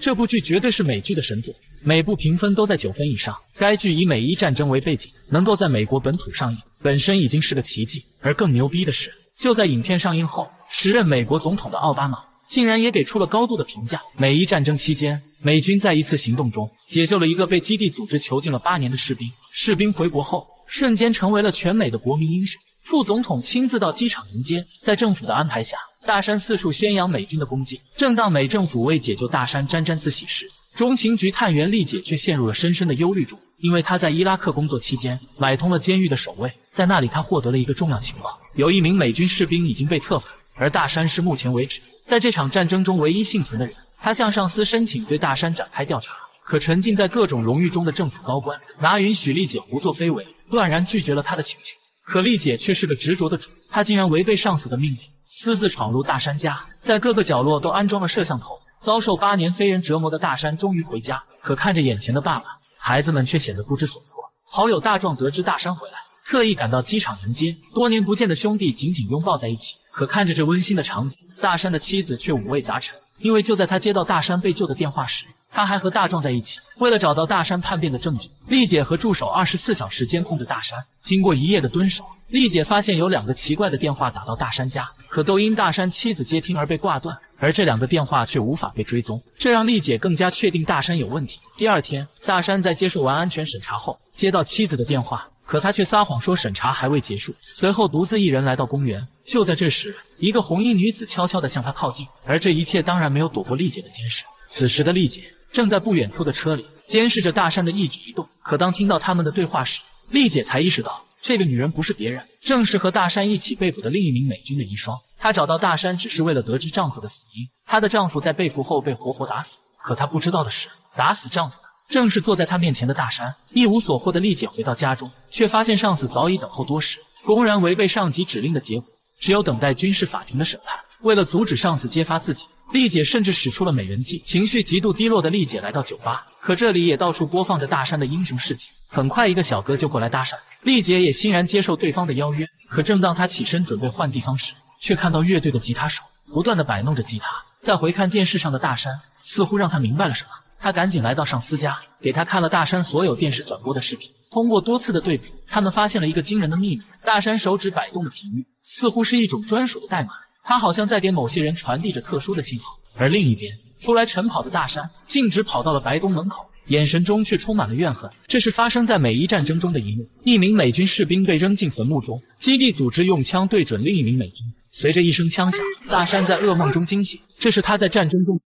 这部剧绝对是美剧的神作，每部评分都在九分以上。该剧以美伊战争为背景，能够在美国本土上映，本身已经是个奇迹。而更牛逼的是，就在影片上映后，时任美国总统的奥巴马竟然也给出了高度的评价。美伊战争期间，美军在一次行动中解救了一个被基地组织囚禁了八年的士兵，士兵回国后瞬间成为了全美的国民英雄。副总统亲自到机场迎接，在政府的安排下，大山四处宣扬美军的功绩。正当美政府为解救大山沾沾自喜时，中情局探员丽姐却陷入了深深的忧虑中，因为她在伊拉克工作期间买通了监狱的守卫，在那里她获得了一个重要情报：有一名美军士兵已经被策反，而大山是目前为止在这场战争中唯一幸存的人。他向上司申请对大山展开调查，可沉浸在各种荣誉中的政府高官拿允许丽姐胡作非为，断然拒绝了他的请求。可丽姐却是个执着的主，她竟然违背上司的命令，私自闯入大山家，在各个角落都安装了摄像头。遭受八年非人折磨的大山终于回家，可看着眼前的爸爸，孩子们却显得不知所措。好友大壮得知大山回来，特意赶到机场迎接。多年不见的兄弟紧紧拥抱在一起。可看着这温馨的场景，大山的妻子却五味杂陈，因为就在他接到大山被救的电话时。他还和大壮在一起。为了找到大山叛变的证据，丽姐和助手二十四小时监控着大山。经过一夜的蹲守，丽姐发现有两个奇怪的电话打到大山家，可都因大山妻子接听而被挂断，而这两个电话却无法被追踪，这让丽姐更加确定大山有问题。第二天，大山在接受完安全审查后，接到妻子的电话，可他却撒谎说审查还未结束，随后独自一人来到公园。就在这时，一个红衣女子悄悄地向他靠近，而这一切当然没有躲过丽姐的监视。此时的丽姐。正在不远处的车里监视着大山的一举一动，可当听到他们的对话时，丽姐才意识到这个女人不是别人，正是和大山一起被捕的另一名美军的遗孀。她找到大山只是为了得知丈夫的死因。她的丈夫在被俘后被活活打死，可她不知道的是，打死丈夫的正是坐在她面前的大山。一无所获的丽姐回到家中，却发现上司早已等候多时，公然违背上级指令的结果，只有等待军事法庭的审判。为了阻止上司揭发自己。丽姐甚至使出了美人计，情绪极度低落的丽姐来到酒吧，可这里也到处播放着大山的英雄事迹。很快，一个小哥就过来搭讪，丽姐也欣然接受对方的邀约。可正当她起身准备换地方时，却看到乐队的吉他手不断的摆弄着吉他。再回看电视上的大山，似乎让她明白了什么。她赶紧来到上司家，给他看了大山所有电视转播的视频。通过多次的对比，他们发现了一个惊人的秘密：大山手指摆动的频率，似乎是一种专属的代码。他好像在给某些人传递着特殊的信号，而另一边出来晨跑的大山径直跑到了白宫门口，眼神中却充满了怨恨。这是发生在美伊战争中的一幕：一名美军士兵被扔进坟墓中，基地组织用枪对准另一名美军，随着一声枪响，大山在噩梦中惊醒。这是他在战争中。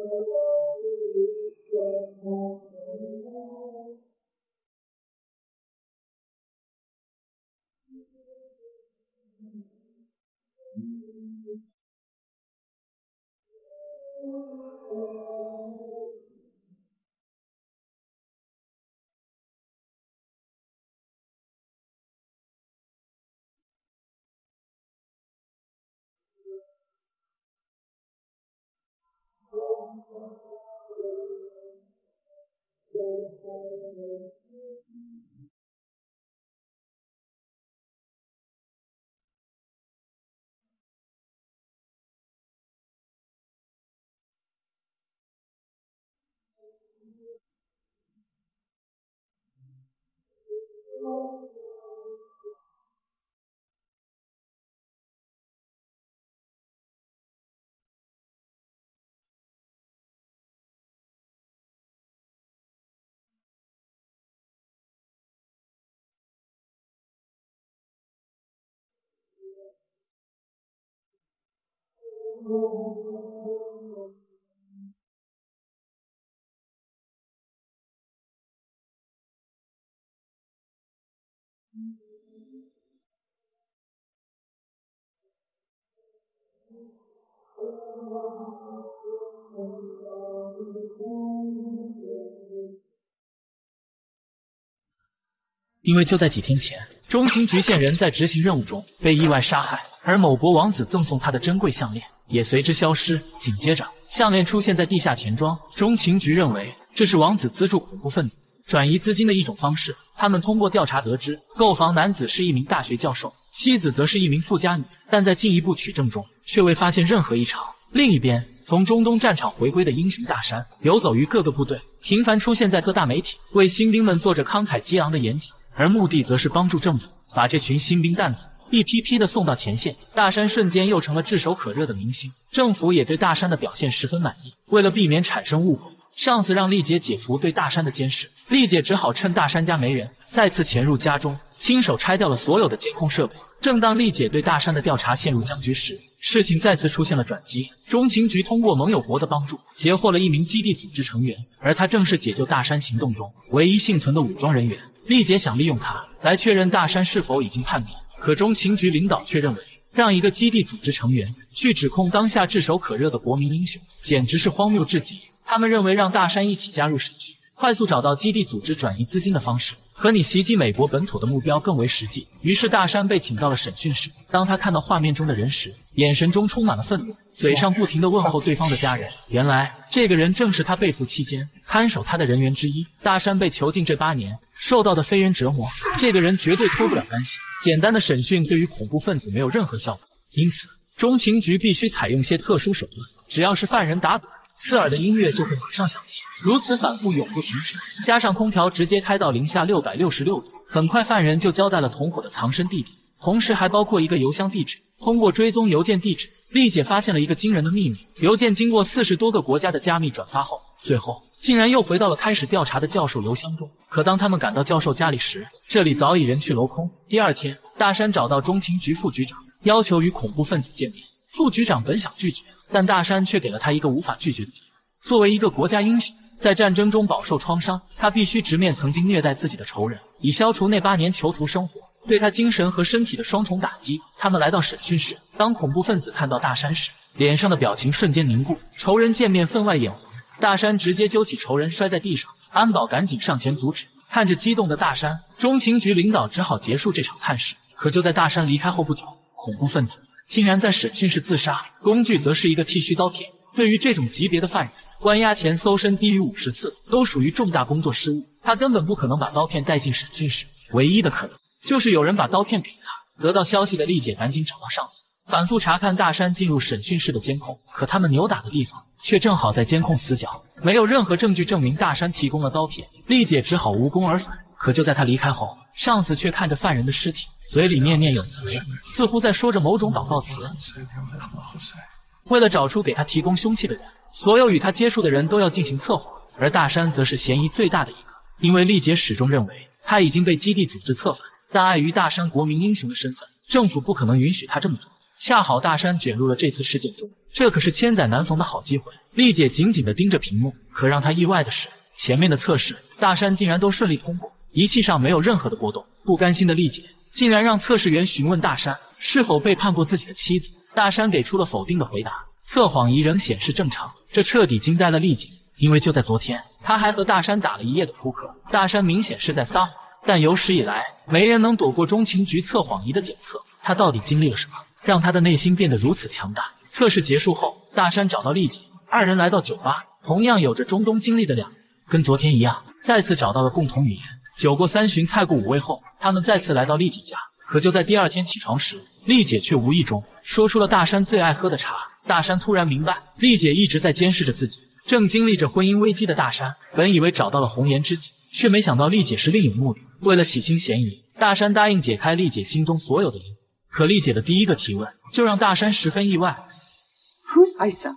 Thank you. 因为就在几天前，中情局线人在执行任务中被意外杀害，而某国王子赠送他的珍贵项链。也随之消失。紧接着，项链出现在地下钱庄，中情局认为这是王子资助恐怖分子转移资金的一种方式。他们通过调查得知，购房男子是一名大学教授，妻子则是一名富家女，但在进一步取证中却未发现任何异常。另一边，从中东战场回归的英雄大山游走于各个部队，频繁出现在各大媒体，为新兵们做着慷慨激昂的演讲。而目的则是帮助政府把这群新兵蛋子一批批的送到前线。大山瞬间又成了炙手可热的明星，政府也对大山的表现十分满意。为了避免产生误会，上司让丽姐解除对大山的监视，丽姐只好趁大山家没人，再次潜入家中，亲手拆掉了所有的监控设备。正当丽姐对大山的调查陷入僵局时，事情再次出现了转机。中情局通过盟友国的帮助，截获了一名基地组织成员，而他正是解救大山行动中唯一幸存的武装人员。丽姐想利用他来确认大山是否已经叛变，可中情局领导却认为，让一个基地组织成员去指控当下炙手可热的国民英雄，简直是荒谬至极。他们认为，让大山一起加入审讯，快速找到基地组织转移资金的方式，和你袭击美国本土的目标更为实际。于是，大山被请到了审讯室。当他看到画面中的人时，眼神中充满了愤怒，嘴上不停地问候对方的家人。原来，这个人正是他被俘期间看守他的人员之一。大山被囚禁这八年。受到的非人折磨，这个人绝对脱不了干系。简单的审讯对于恐怖分子没有任何效果，因此中情局必须采用些特殊手段。只要是犯人打赌，刺耳的音乐就会马上响起，如此反复，永不停止。加上空调直接开到零下六百六十六度，很快犯人就交代了同伙的藏身地点，同时还包括一个邮箱地址。通过追踪邮件地址，丽姐发现了一个惊人的秘密：邮件经过四十多个国家的加密转发后，最后。竟然又回到了开始调查的教授邮箱中。可当他们赶到教授家里时，这里早已人去楼空。第二天，大山找到中情局副局长，要求与恐怖分子见面。副局长本想拒绝，但大山却给了他一个无法拒绝的理由。作为一个国家英雄，在战争中饱受创伤，他必须直面曾经虐待自己的仇人，以消除那八年囚徒生活对他精神和身体的双重打击。他们来到审讯室，当恐怖分子看到大山时，脸上的表情瞬间凝固。仇人见面分外眼红。大山直接揪起仇人摔在地上，安保赶紧上前阻止。看着激动的大山，中情局领导只好结束这场探视。可就在大山离开后不久，恐怖分子竟然在审讯室自杀，工具则是一个剃须刀片。对于这种级别的犯人，关押前搜身低于五十次都属于重大工作失误。他根本不可能把刀片带进审讯室，唯一的可能就是有人把刀片给他。得到消息的丽姐赶紧找到上司，反复查看大山进入审讯室的监控。可他们扭打的地方。却正好在监控死角，没有任何证据证明大山提供了刀片，丽姐只好无功而返。可就在她离开后，上司却看着犯人的尸体，嘴里念念有词，似乎在说着某种祷告词。为了找出给他提供凶器的人，所有与他接触的人都要进行测谎，而大山则是嫌疑最大的一个，因为丽姐始终认为他已经被基地组织策反，但碍于大山国民英雄的身份，政府不可能允许他这么做。恰好大山卷入了这次事件中。这可是千载难逢的好机会。丽姐紧紧地盯着屏幕，可让她意外的是，前面的测试大山竟然都顺利通过，仪器上没有任何的波动。不甘心的丽姐竟然让测试员询问大山是否背叛过自己的妻子，大山给出了否定的回答，测谎仪仍显示正常。这彻底惊呆了丽姐，因为就在昨天，他还和大山打了一夜的扑克。大山明显是在撒谎，但有史以来没人能躲过中情局测谎仪的检测。他到底经历了什么，让他的内心变得如此强大？测试结束后，大山找到丽姐，二人来到酒吧。同样有着中东经历的两人，跟昨天一样，再次找到了共同语言。酒过三巡，菜过五味后，他们再次来到丽姐家。可就在第二天起床时，丽姐却无意中说出了大山最爱喝的茶。大山突然明白，丽姐一直在监视着自己。正经历着婚姻危机的大山，本以为找到了红颜知己，却没想到丽姐是另有目的。为了洗清嫌疑，大山答应解开丽姐心中所有的疑。可丽姐的第一个提问就让大山十分意外。Who's Isa？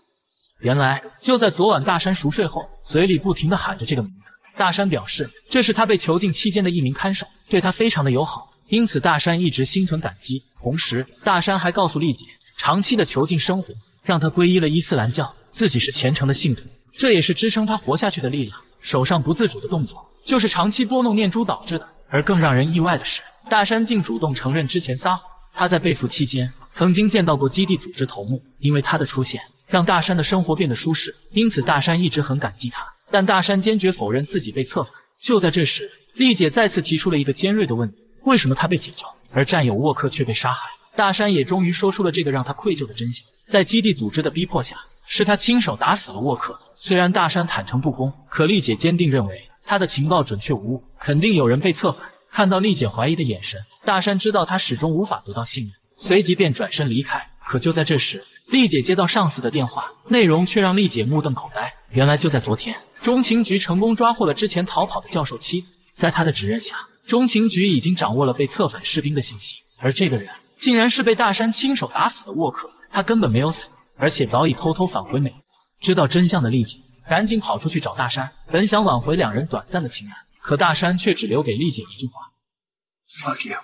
原来就在昨晚，大山熟睡后，嘴里不停的喊着这个名字。大山表示，这是他被囚禁期间的一名看守，对他非常的友好，因此大山一直心存感激。同时，大山还告诉丽姐，长期的囚禁生活让他皈依了伊斯兰教，自己是虔诚的信徒，这也是支撑他活下去的力量。手上不自主的动作，就是长期拨弄念珠导致的。而更让人意外的是，大山竟主动承认之前撒谎。他在被俘期间曾经见到过基地组织头目，因为他的出现让大山的生活变得舒适，因此大山一直很感激他。但大山坚决否认自己被策反。就在这时，丽姐再次提出了一个尖锐的问题：为什么他被解救，而战友沃克却被杀害？大山也终于说出了这个让他愧疚的真相。在基地组织的逼迫下，是他亲手打死了沃克。虽然大山坦诚不公，可丽姐坚定认为他的情报准确无误，肯定有人被策反。看到丽姐怀疑的眼神，大山知道他始终无法得到信任，随即便转身离开。可就在这时，丽姐接到上司的电话，内容却让丽姐目瞪口呆。原来就在昨天，中情局成功抓获了之前逃跑的教授妻子。在他的指认下，中情局已经掌握了被策反士兵的信息，而这个人竟然是被大山亲手打死的沃克。他根本没有死，而且早已偷偷返回美国。知道真相的丽姐赶紧跑出去找大山，本想挽回两人短暂的情感。可大山却只留给丽姐一句话：“Fuck you。”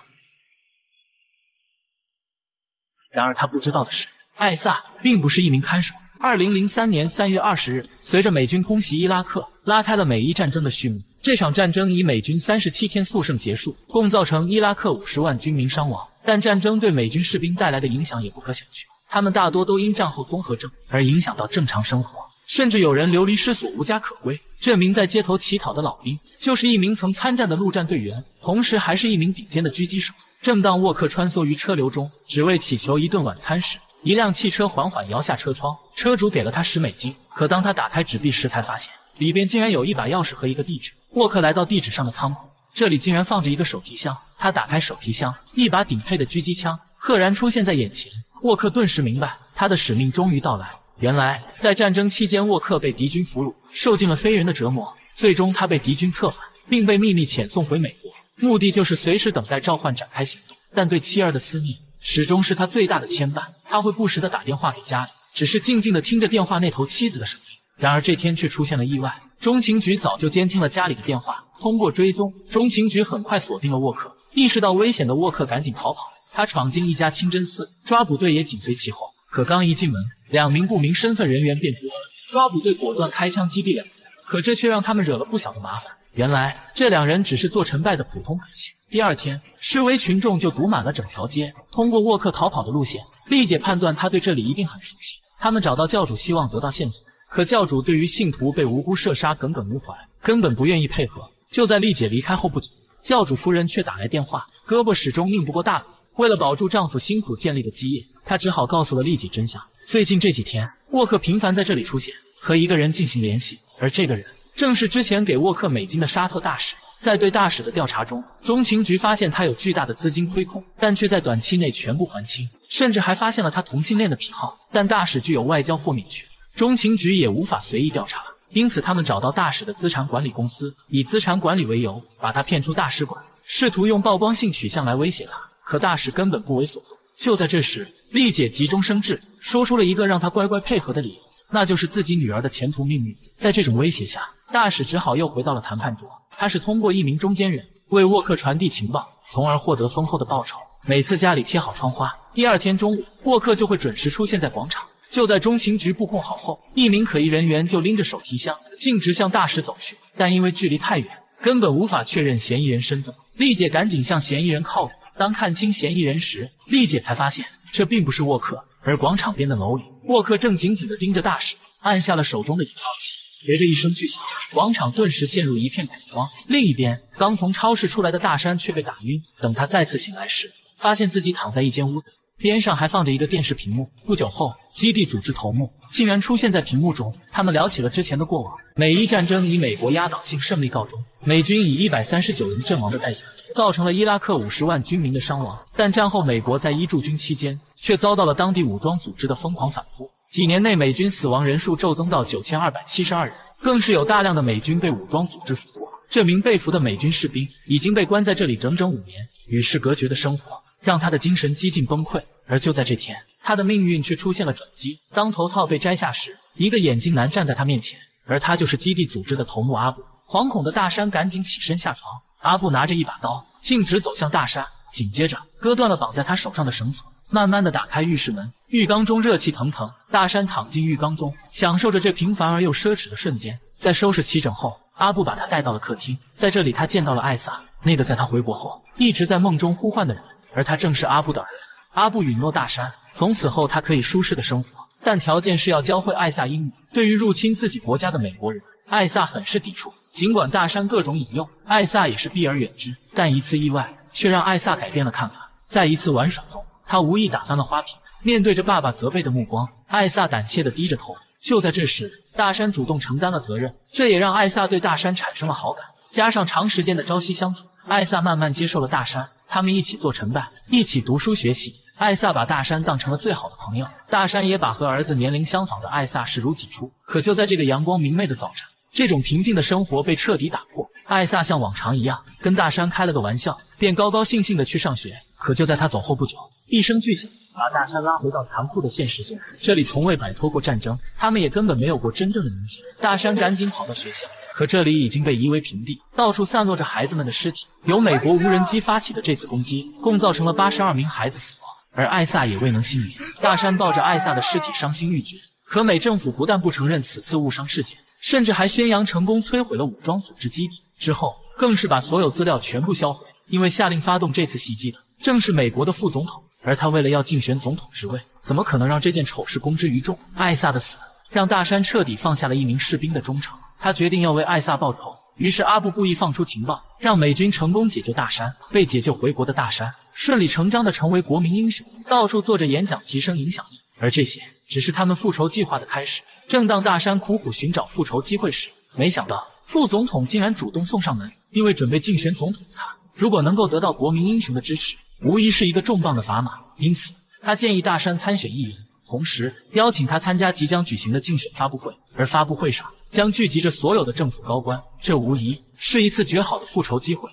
然而他不知道的是，艾萨并不是一名看守。二零零三年三月二十日，随着美军空袭伊拉克，拉开了美伊战争的序幕。这场战争以美军三十七天速胜结束，共造成伊拉克五十万军民伤亡。但战争对美军士兵带来的影响也不可小觑，他们大多都因战后综合症而影响到正常生活。甚至有人流离失所、无家可归。这名在街头乞讨的老兵，就是一名曾参战的陆战队员，同时还是一名顶尖的狙击手。正当沃克穿梭于车流中，只为祈求一顿晚餐时，一辆汽车缓缓摇下车窗，车主给了他十美金。可当他打开纸币时，才发现里边竟然有一把钥匙和一个地址。沃克来到地址上的仓库，这里竟然放着一个手提箱。他打开手提箱，一把顶配的狙击枪赫然出现在眼前。沃克顿时明白，他的使命终于到来。原来，在战争期间，沃克被敌军俘虏，受尽了非人的折磨。最终，他被敌军策反，并被秘密遣送回美国，目的就是随时等待召唤展开行动。但对妻儿的思念始终是他最大的牵绊。他会不时的打电话给家里，只是静静的听着电话那头妻子的声音。然而这天却出现了意外，中情局早就监听了家里的电话。通过追踪，中情局很快锁定了沃克。意识到危险的沃克赶紧逃跑，他闯进一家清真寺，抓捕队也紧随其后。可刚一进门，两名不明身份人员便出现，抓捕队果断开枪击毙两人。可这却让他们惹了不小的麻烦。原来这两人只是做成败的普通百姓。第二天，示威群众就堵满了整条街。通过沃克逃跑的路线，丽姐判断他对这里一定很熟悉。他们找到教主，希望得到线索。可教主对于信徒被无辜射杀耿耿于怀，根本不愿意配合。就在丽姐离开后不久，教主夫人却打来电话，胳膊始终拧不过大腿。为了保住丈夫辛苦建立的基业，她只好告诉了丽姐真相。最近这几天，沃克频繁在这里出现，和一个人进行联系，而这个人正是之前给沃克美金的沙特大使。在对大使的调查中，中情局发现他有巨大的资金亏空，但却在短期内全部还清，甚至还发现了他同性恋的癖好。但大使具有外交豁免权，中情局也无法随意调查，因此他们找到大使的资产管理公司，以资产管理为由把他骗出大使馆，试图用曝光性取向来威胁他。可大使根本不为所动。就在这时，丽姐急中生智，说出了一个让他乖乖配合的理由，那就是自己女儿的前途命运。在这种威胁下，大使只好又回到了谈判桌。他是通过一名中间人为沃克传递情报，从而获得丰厚的报酬。每次家里贴好窗花，第二天中午，沃克就会准时出现在广场。就在中情局布控好后，一名可疑人员就拎着手提箱径直向大使走去，但因为距离太远，根本无法确认嫌疑人身份。丽姐赶紧向嫌疑人靠拢。当看清嫌疑人时，丽姐才发现这并不是沃克，而广场边的楼里，沃克正紧紧地盯着大使，按下了手中的引爆器。随着一声巨响，广场顿时陷入一片恐慌。另一边，刚从超市出来的大山却被打晕。等他再次醒来时，发现自己躺在一间屋子。边上还放着一个电视屏幕。不久后，基地组织头目竟然出现在屏幕中。他们聊起了之前的过往。美伊战争以美国压倒性胜利告终，美军以一百三十九人阵亡的代价，造成了伊拉克五十万军民的伤亡。但战后，美国在伊驻军期间，却遭到了当地武装组织的疯狂反扑。几年内，美军死亡人数骤增到九千二百七十二人，更是有大量的美军被武装组织俘获。这名被俘的美军士兵已经被关在这里整整五年，与世隔绝的生活让他的精神几近崩溃。而就在这天，他的命运却出现了转机。当头套被摘下时，一个眼镜男站在他面前，而他就是基地组织的头目阿布。惶恐的大山赶紧起身下床，阿布拿着一把刀，径直走向大山，紧接着割断了绑在他手上的绳索，慢慢的打开浴室门。浴缸中热气腾腾，大山躺进浴缸中，享受着这平凡而又奢侈的瞬间。在收拾齐整后，阿布把他带到了客厅，在这里他见到了艾萨，那个在他回国后一直在梦中呼唤的人，而他正是阿布的儿子。阿布允诺大山，从此后他可以舒适的生活，但条件是要教会艾萨英语。对于入侵自己国家的美国人，艾萨很是抵触。尽管大山各种引诱，艾萨也是避而远之。但一次意外却让艾萨改变了看法。在一次玩耍中，他无意打翻了花瓶。面对着爸爸责备的目光，艾萨胆怯地低着头。就在这时，大山主动承担了责任，这也让艾萨对大山产生了好感。加上长时间的朝夕相处，艾萨慢慢接受了大山。他们一起做晨办，一起读书学习。艾萨把大山当成了最好的朋友，大山也把和儿子年龄相仿的艾萨视如己出。可就在这个阳光明媚的早晨，这种平静的生活被彻底打破。艾萨像往常一样跟大山开了个玩笑，便高高兴兴的去上学。可就在他走后不久，一声巨响把大山拉回到残酷的现实中。这里从未摆脱过战争，他们也根本没有过真正的宁静。大山赶紧跑到学校，可这里已经被夷为平地，到处散落着孩子们的尸体。由美国无人机发起的这次攻击，共造成了八十二名孩子死亡。而艾萨也未能幸免。大山抱着艾萨的尸体伤心欲绝。可美政府不但不承认此次误伤事件，甚至还宣扬成功摧毁了武装组织基地。之后更是把所有资料全部销毁。因为下令发动这次袭击的正是美国的副总统，而他为了要竞选总统职位，怎么可能让这件丑事公之于众？艾萨的死让大山彻底放下了一名士兵的忠诚，他决定要为艾萨报仇。于是阿布故意放出情报，让美军成功解救大山。被解救回国的大山。顺理成章的成为国民英雄，到处做着演讲，提升影响力。而这些只是他们复仇计划的开始。正当大山苦苦寻找复仇机会时，没想到副总统竟然主动送上门。因为准备竞选总统的他，如果能够得到国民英雄的支持，无疑是一个重磅的砝码。因此，他建议大山参选议员，同时邀请他参加即将举行的竞选发布会。而发布会上将聚集着所有的政府高官，这无疑是一次绝好的复仇机会。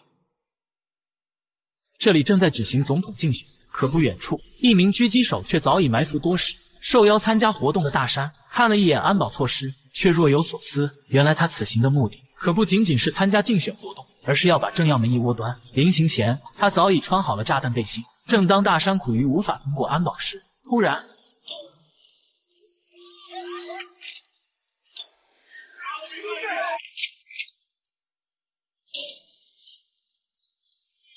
这里正在举行总统竞选，可不远处，一名狙击手却早已埋伏多时。受邀参加活动的大山看了一眼安保措施，却若有所思。原来他此行的目的可不仅仅是参加竞选活动，而是要把正要们一窝端。临行前，他早已穿好了炸弹背心。正当大山苦于无法通过安保时，突然。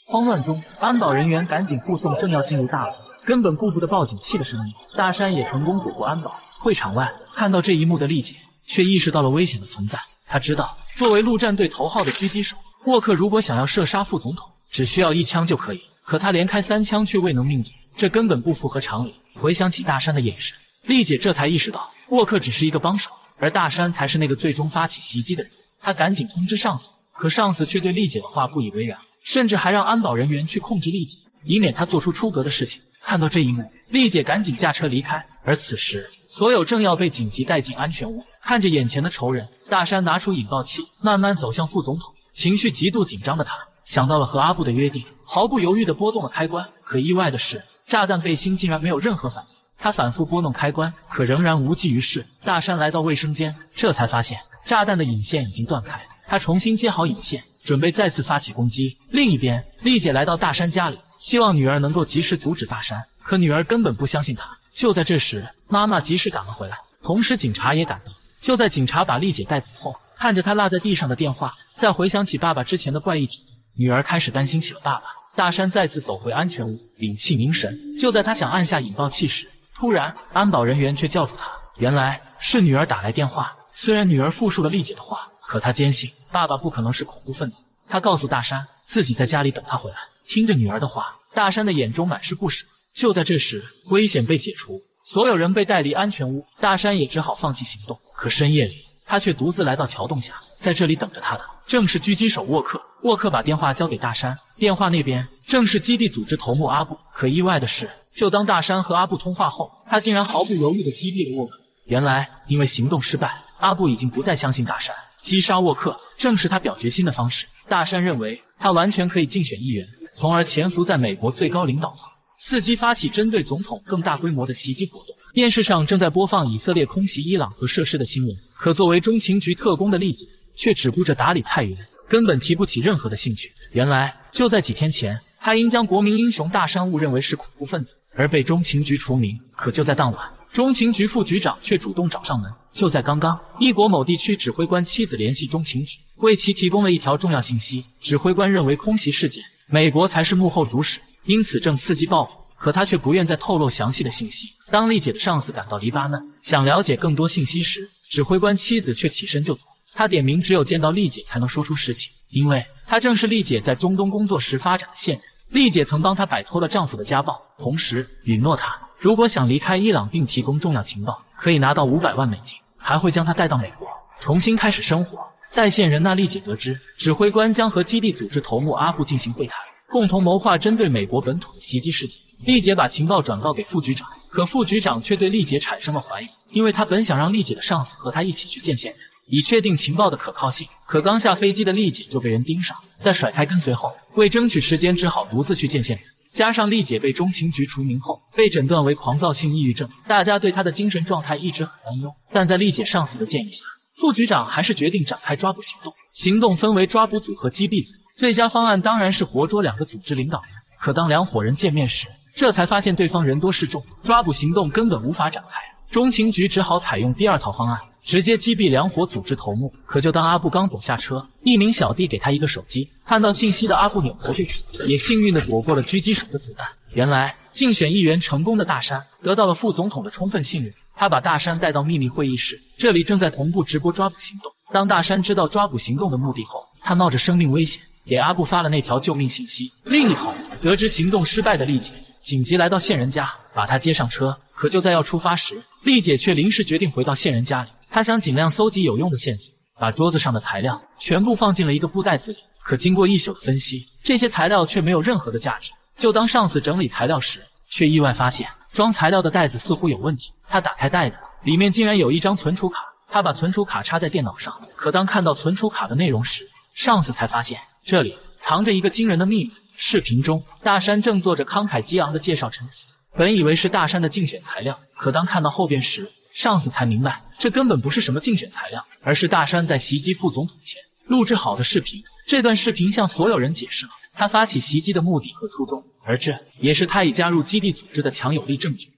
慌乱中，安保人员赶紧护送正要进入大楼、根本顾不得报警器的声音。大山也成功躲过安保。会场外，看到这一幕的丽姐却意识到了危险的存在。她知道，作为陆战队头号的狙击手，沃克如果想要射杀副总统，只需要一枪就可以。可他连开三枪却未能命中，这根本不符合常理。回想起大山的眼神，丽姐这才意识到，沃克只是一个帮手，而大山才是那个最终发起袭击的人。她赶紧通知上司，可上司却对丽姐的话不以为然。甚至还让安保人员去控制丽姐，以免她做出出格的事情。看到这一幕，丽姐赶紧驾车离开。而此时，所有正要被紧急带进安全屋，看着眼前的仇人，大山拿出引爆器，慢慢走向副总统。情绪极度紧张的他，想到了和阿布的约定，毫不犹豫地拨动了开关。可意外的是，炸弹背心竟然没有任何反应。他反复拨弄开关，可仍然无济于事。大山来到卫生间，这才发现炸弹的引线已经断开。他重新接好引线。准备再次发起攻击。另一边，丽姐来到大山家里，希望女儿能够及时阻止大山。可女儿根本不相信她。就在这时，妈妈及时赶了回来，同时警察也赶到。就在警察把丽姐带走后，看着她落在地上的电话，再回想起爸爸之前的怪异举动，女儿开始担心起了爸爸。大山再次走回安全屋，屏气凝神。就在他想按下引爆器时，突然安保人员却叫住他。原来是女儿打来电话。虽然女儿复述了丽姐的话。可她坚信爸爸不可能是恐怖分子。她告诉大山自己在家里等他回来。听着女儿的话，大山的眼中满是不舍。就在这时，危险被解除，所有人被带离安全屋，大山也只好放弃行动。可深夜里，他却独自来到桥洞下，在这里等着他的正是狙击手沃克。沃克把电话交给大山，电话那边正是基地组织头目阿布。可意外的是，就当大山和阿布通话后，他竟然毫不犹豫地击毙了沃克。原来，因为行动失败，阿布已经不再相信大山。击杀沃克正是他表决心的方式。大山认为他完全可以竞选议员，从而潜伏在美国最高领导层，伺机发起针对总统更大规模的袭击活动。电视上正在播放以色列空袭伊朗核设施的新闻，可作为中情局特工的丽姐却只顾着打理菜园，根本提不起任何的兴趣。原来就在几天前，他因将国民英雄大山误认为是恐怖分子而被中情局除名。可就在当晚，中情局副局长却主动找上门。就在刚刚，一国某地区指挥官妻子联系中情局，为其提供了一条重要信息。指挥官认为空袭事件，美国才是幕后主使，因此正伺机报复。可他却不愿再透露详细的信息。当丽姐的上司赶到黎巴嫩，想了解更多信息时，指挥官妻子却起身就走。他点名，只有见到丽姐才能说出实情，因为他正是丽姐在中东工作时发展的线人。丽姐曾帮他摆脱了丈夫的家暴，同时允诺他，如果想离开伊朗并提供重要情报，可以拿到五百万美金，还会将他带到美国重新开始生活。在线人那丽姐得知，指挥官将和基地组织头目阿布进行会谈。共同谋划针对美国本土的袭击事件。丽姐把情报转告给副局长，可副局长却对丽姐产生了怀疑，因为他本想让丽姐的上司和他一起去见线人，以确定情报的可靠性。可刚下飞机的丽姐就被人盯上，在甩开跟随后，为争取时间，只好独自去见线人。加上丽姐被中情局除名后，被诊断为狂躁性抑郁症，大家对她的精神状态一直很担忧。但在丽姐上司的建议下，副局长还是决定展开抓捕行动。行动分为抓捕组和击毙组。最佳方案当然是活捉两个组织领导人，可当两伙人见面时，这才发现对方人多势众，抓捕行动根本无法展开。中情局只好采用第二套方案，直接击毙两伙组织头目。可就当阿布刚走下车，一名小弟给他一个手机，看到信息的阿布扭头就跑，也幸运的躲过了狙击手的子弹。原来竞选议员成功的大山得到了副总统的充分信任，他把大山带到秘密会议室，这里正在同步直播抓捕行动。当大山知道抓捕行动的目的后，他冒着生命危险。给阿布发了那条救命信息。另一头，得知行动失败的丽姐紧急来到线人家，把他接上车。可就在要出发时，丽姐却临时决定回到线人家里。他想尽量搜集有用的线索，把桌子上的材料全部放进了一个布袋子里。可经过一宿的分析，这些材料却没有任何的价值。就当上司整理材料时，却意外发现装材料的袋子似乎有问题。他打开袋子，里面竟然有一张存储卡。他把存储卡插在电脑上，可当看到存储卡的内容时，上司才发现。这里藏着一个惊人的秘密。视频中，大山正做着慷慨激昂的介绍陈词，本以为是大山的竞选材料，可当看到后边时，上司才明白，这根本不是什么竞选材料，而是大山在袭击副总统前录制好的视频。这段视频向所有人解释了他发起袭击的目的和初衷，而这也是他已加入基地组织的强有力证据。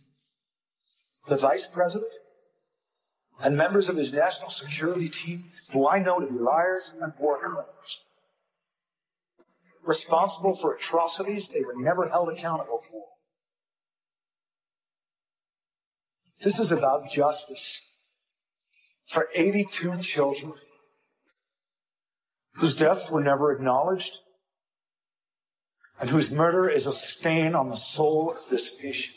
The vice president and members of his national security team, who I know to be liars and war criminals. responsible for atrocities they were never held accountable for. This is about justice for 82 children whose deaths were never acknowledged and whose murder is a stain on the soul of this nation.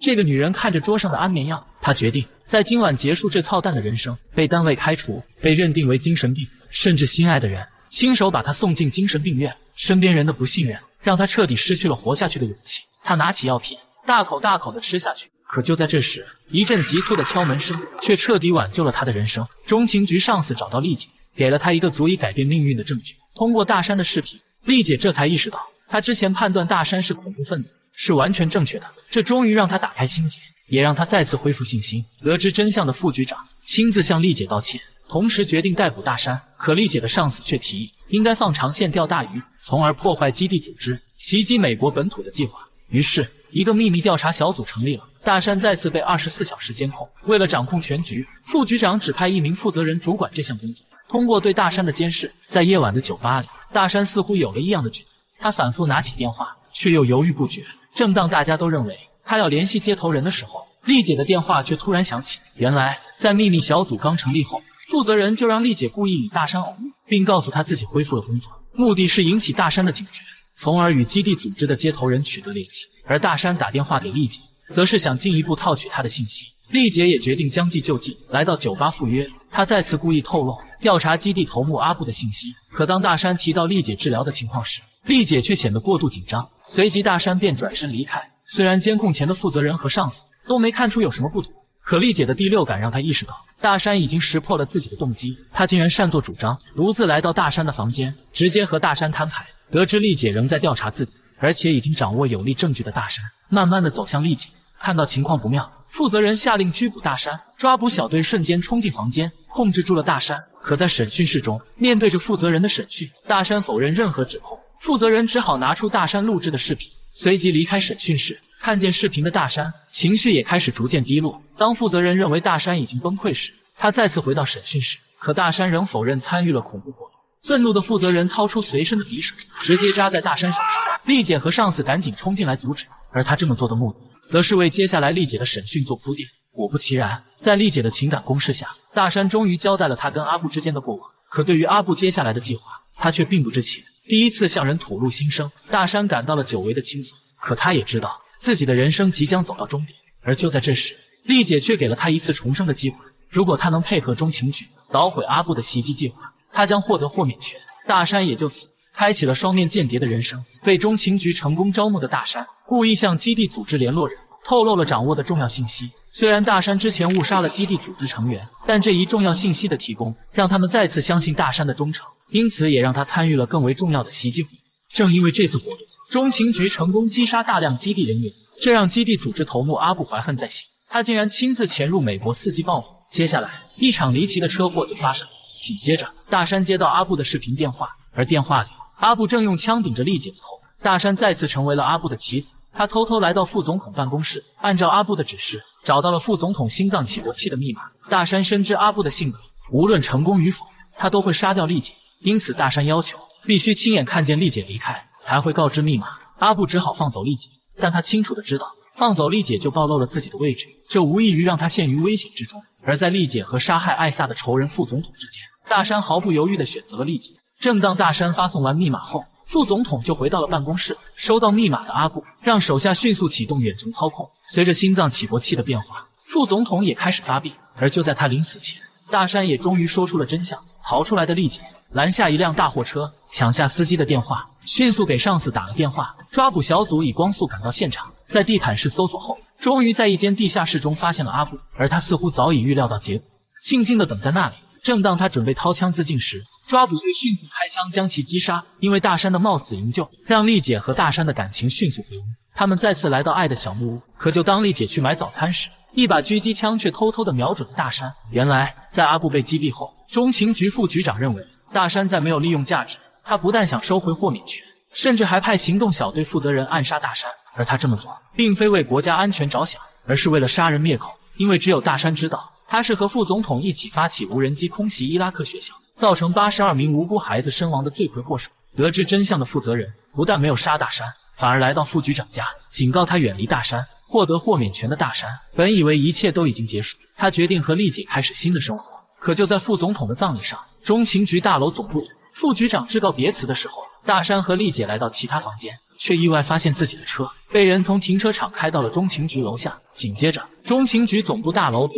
这个女人看着桌上的安眠药，她决定在今晚结束这操蛋的人生。被单位开除，被认定为精神病，甚至心爱的人亲手把她送进精神病院。身边人的不信任，让她彻底失去了活下去的勇气。她拿起药品，大口大口的吃下去。可就在这时，一阵急促的敲门声却彻底挽救了他的人生。中情局上司找到丽姐，给了他一个足以改变命运的证据。通过大山的视频，丽姐这才意识到，她之前判断大山是恐怖分子是完全正确的。这终于让她打开心结，也让她再次恢复信心。得知真相的副局长亲自向丽姐道歉，同时决定逮捕大山。可丽姐的上司却提议，应该放长线钓大鱼。从而破坏基地组织袭击美国本土的计划。于是，一个秘密调查小组成立了。大山再次被二十四小时监控。为了掌控全局，副局长指派一名负责人主管这项工作。通过对大山的监视，在夜晚的酒吧里，大山似乎有了异样的举动。他反复拿起电话，却又犹豫不决。正当大家都认为他要联系接头人的时候，丽姐的电话却突然响起。原来，在秘密小组刚成立后，负责人就让丽姐故意与大山偶遇，并告诉他自己恢复了工作。目的是引起大山的警觉，从而与基地组织的接头人取得联系。而大山打电话给丽姐，则是想进一步套取她的信息。丽姐也决定将计就计，来到酒吧赴约。她再次故意透露调查基地头目阿布的信息。可当大山提到丽姐治疗的情况时，丽姐却显得过度紧张。随即大山便转身离开。虽然监控前的负责人和上司都没看出有什么不妥。可丽姐的第六感让她意识到，大山已经识破了自己的动机，她竟然擅作主张，独自来到大山的房间，直接和大山摊牌。得知丽姐仍在调查自己，而且已经掌握有力证据的大山，慢慢的走向丽景。看到情况不妙，负责人下令拘捕大山，抓捕小队瞬间冲进房间，控制住了大山。可在审讯室中，面对着负责人的审讯，大山否认任何指控，负责人只好拿出大山录制的视频，随即离开审讯室。看见视频的大山，情绪也开始逐渐低落。当负责人认为大山已经崩溃时，他再次回到审讯室，可大山仍否认参与了恐怖活动。愤怒的负责人掏出随身的匕首，直接扎在大山手上。丽姐和上司赶紧冲进来阻止，而他这么做的目的，则是为接下来丽姐的审讯做铺垫。果不其然，在丽姐的情感攻势下，大山终于交代了他跟阿布之间的过往。可对于阿布接下来的计划，他却并不知情。第一次向人吐露心声，大山感到了久违的轻松。可他也知道。自己的人生即将走到终点，而就在这时，丽姐却给了他一次重生的机会。如果他能配合中情局捣毁阿布的袭击计划，他将获得豁免权。大山也就此开启了双面间谍的人生。被中情局成功招募的大山，故意向基地组织联络人透露了掌握的重要信息。虽然大山之前误杀了基地组织成员，但这一重要信息的提供，让他们再次相信大山的忠诚，因此也让他参与了更为重要的袭击活动。正因为这次活动。中情局成功击杀大量基地人员，这让基地组织头目阿布怀恨在心。他竟然亲自潜入美国伺机报复。接下来，一场离奇的车祸就发生了。紧接着，大山接到阿布的视频电话，而电话里，阿布正用枪顶着丽姐的头。大山再次成为了阿布的棋子。他偷偷来到副总统办公室，按照阿布的指示，找到了副总统心脏起搏器的密码。大山深知阿布的性格，无论成功与否，他都会杀掉丽姐。因此，大山要求必须亲眼看见丽姐离开。才会告知密码，阿布只好放走丽姐，但他清楚的知道，放走丽姐就暴露了自己的位置，这无异于让他陷于危险之中。而在丽姐和杀害艾萨的仇人副总统之间，大山毫不犹豫的选择了丽姐。正当大山发送完密码后，副总统就回到了办公室，收到密码的阿布让手下迅速启动远程操控。随着心脏起搏器的变化，副总统也开始发病。而就在他临死前，大山也终于说出了真相：逃出来的丽姐拦下一辆大货车，抢下司机的电话。迅速给上司打了电话，抓捕小组以光速赶到现场，在地毯式搜索后，终于在一间地下室中发现了阿布，而他似乎早已预料到结果，静静的等在那里。正当他准备掏枪自尽时，抓捕队迅速开枪将其击杀。因为大山的冒死营救，让丽姐和大山的感情迅速回温。他们再次来到爱的小木屋，可就当丽姐去买早餐时，一把狙击枪却偷偷的瞄准了大山。原来，在阿布被击毙后，中情局副局长认为大山在没有利用价值。他不但想收回豁免权，甚至还派行动小队负责人暗杀大山。而他这么做，并非为国家安全着想，而是为了杀人灭口。因为只有大山知道，他是和副总统一起发起无人机空袭伊拉克学校，造成八十二名无辜孩子身亡的罪魁祸首。得知真相的负责人不但没有杀大山，反而来到副局长家，警告他远离大山。获得豁免权的大山本以为一切都已经结束，他决定和丽姐开始新的生活。可就在副总统的葬礼上，中情局大楼总部。副局长致告别辞的时候，大山和丽姐来到其他房间，却意外发现自己的车被人从停车场开到了中情局楼下。紧接着，中情局总部大楼被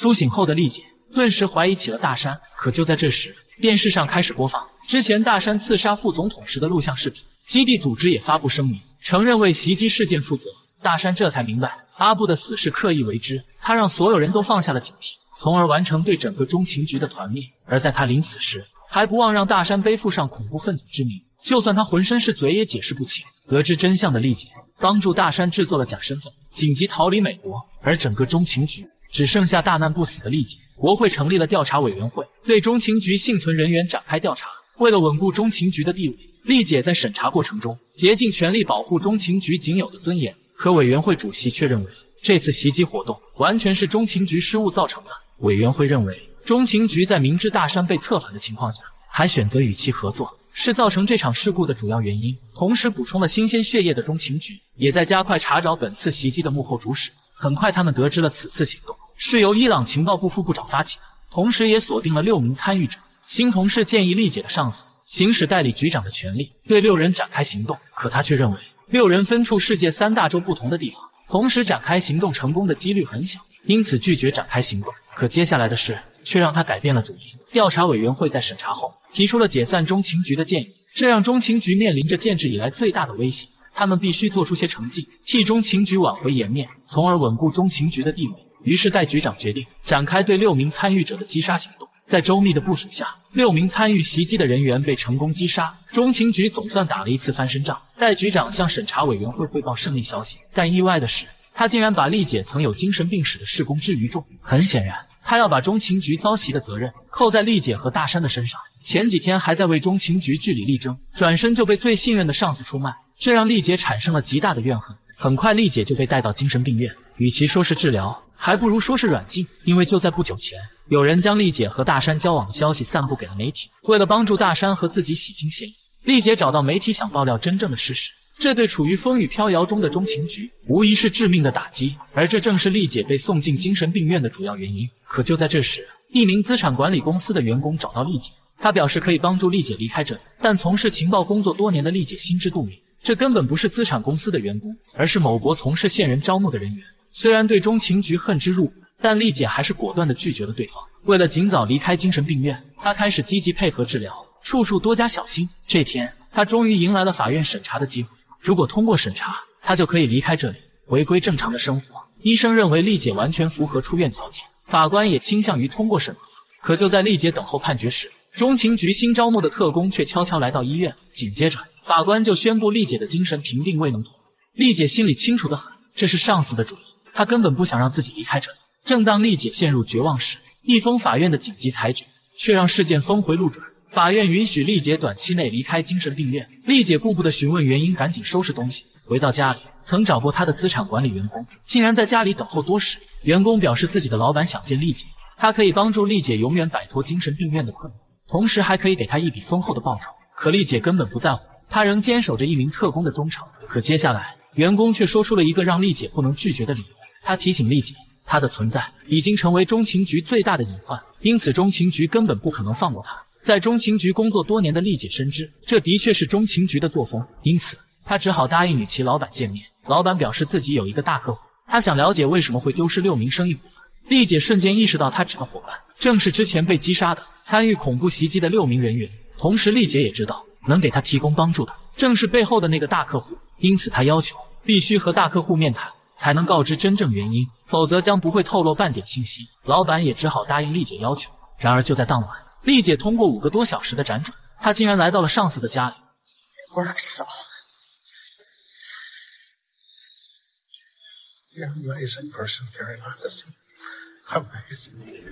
苏醒后的丽姐顿时怀疑起了大山。可就在这时，电视上开始播放之前大山刺杀副总统时的录像视频，基地组织也发布声明，承认为袭击事件负责。大山这才明白。阿布的死是刻意为之，他让所有人都放下了警惕，从而完成对整个中情局的团灭。而在他临死时，还不忘让大山背负上恐怖分子之名。就算他浑身是嘴，也解释不清。得知真相的丽姐帮助大山制作了假身份，紧急逃离美国。而整个中情局只剩下大难不死的丽姐。国会成立了调查委员会，对中情局幸存人员展开调查。为了稳固中情局的地位，丽姐在审查过程中竭尽全力保护中情局仅有的尊严。可委员会主席却认为，这次袭击活动完全是中情局失误造成的。委员会认为，中情局在明知大山被策反的情况下，还选择与其合作，是造成这场事故的主要原因。同时，补充了新鲜血液的中情局也在加快查找本次袭击的幕后主使。很快，他们得知了此次行动是由伊朗情报部副部长发起的，同时也锁定了六名参与者。新同事建议丽姐的上司行使代理局长的权利，对六人展开行动。可他却认为。六人分处世界三大洲不同的地方，同时展开行动成功的几率很小，因此拒绝展开行动。可接下来的事却让他改变了主意。调查委员会在审查后提出了解散中情局的建议，这让中情局面临着建制以来最大的威胁。他们必须做出些成绩，替中情局挽回颜面，从而稳固中情局的地位。于是戴局长决定展开对六名参与者的击杀行动。在周密的部署下，六名参与袭击的人员被成功击杀，中情局总算打了一次翻身仗。戴局长向审查委员会汇报胜利消息，但意外的是，他竟然把丽姐曾有精神病史的事公之于众。很显然，他要把中情局遭袭的责任扣在丽姐和大山的身上。前几天还在为中情局据理力争，转身就被最信任的上司出卖。这让丽姐产生了极大的怨恨。很快，丽姐就被带到精神病院。与其说是治疗，还不如说是软禁。因为就在不久前，有人将丽姐和大山交往的消息散布给了媒体。为了帮助大山和自己洗清嫌疑，丽姐找到媒体想爆料真正的事实。这对处于风雨飘摇中的中情局无疑是致命的打击。而这正是丽姐被送进精神病院的主要原因。可就在这时，一名资产管理公司的员工找到丽姐，他表示可以帮助丽姐离开这里。但从事情报工作多年的丽姐心知肚明。这根本不是资产公司的员工，而是某国从事线人招募的人员。虽然对中情局恨之入骨，但丽姐还是果断地拒绝了对方。为了尽早离开精神病院，她开始积极配合治疗，处处多加小心。这天，她终于迎来了法院审查的机会。如果通过审查，她就可以离开这里，回归正常的生活。医生认为丽姐完全符合出院条件，法官也倾向于通过审核。可就在丽姐等候判决时，中情局新招募的特工却悄悄来到医院，紧接着。法官就宣布丽姐的精神评定未能通过。丽姐心里清楚的很，这是上司的主意，她根本不想让自己离开这里。正当丽姐陷入绝望时，一封法院的紧急裁决却让事件峰回路转。法院允许丽姐短期内离开精神病院。丽姐顾不得询问原因，赶紧收拾东西回到家里。曾找过她的资产管理员工竟然在家里等候多时。员工表示自己的老板想见丽姐，他可以帮助丽姐永远摆脱精神病院的困扰，同时还可以给她一笔丰厚的报酬。可丽姐根本不在乎。他仍坚守着一名特工的忠诚，可接下来，员工却说出了一个让丽姐不能拒绝的理由。他提醒丽姐，他的存在已经成为中情局最大的隐患，因此中情局根本不可能放过他。在中情局工作多年的丽姐深知，这的确是中情局的作风，因此她只好答应与其老板见面。老板表示自己有一个大客户，他想了解为什么会丢失六名生意伙伴。丽姐瞬间意识到，她指的伙伴正是之前被击杀的参与恐怖袭击的六名人员。同时，丽姐也知道。能给他提供帮助的正是背后的那个大客户，因此他要求必须和大客户面谈，才能告知真正原因，否则将不会透露半点信息。老板也只好答应丽姐要求。然而就在当晚，丽姐通过五个多小时的辗转，她竟然来到了上司的家里。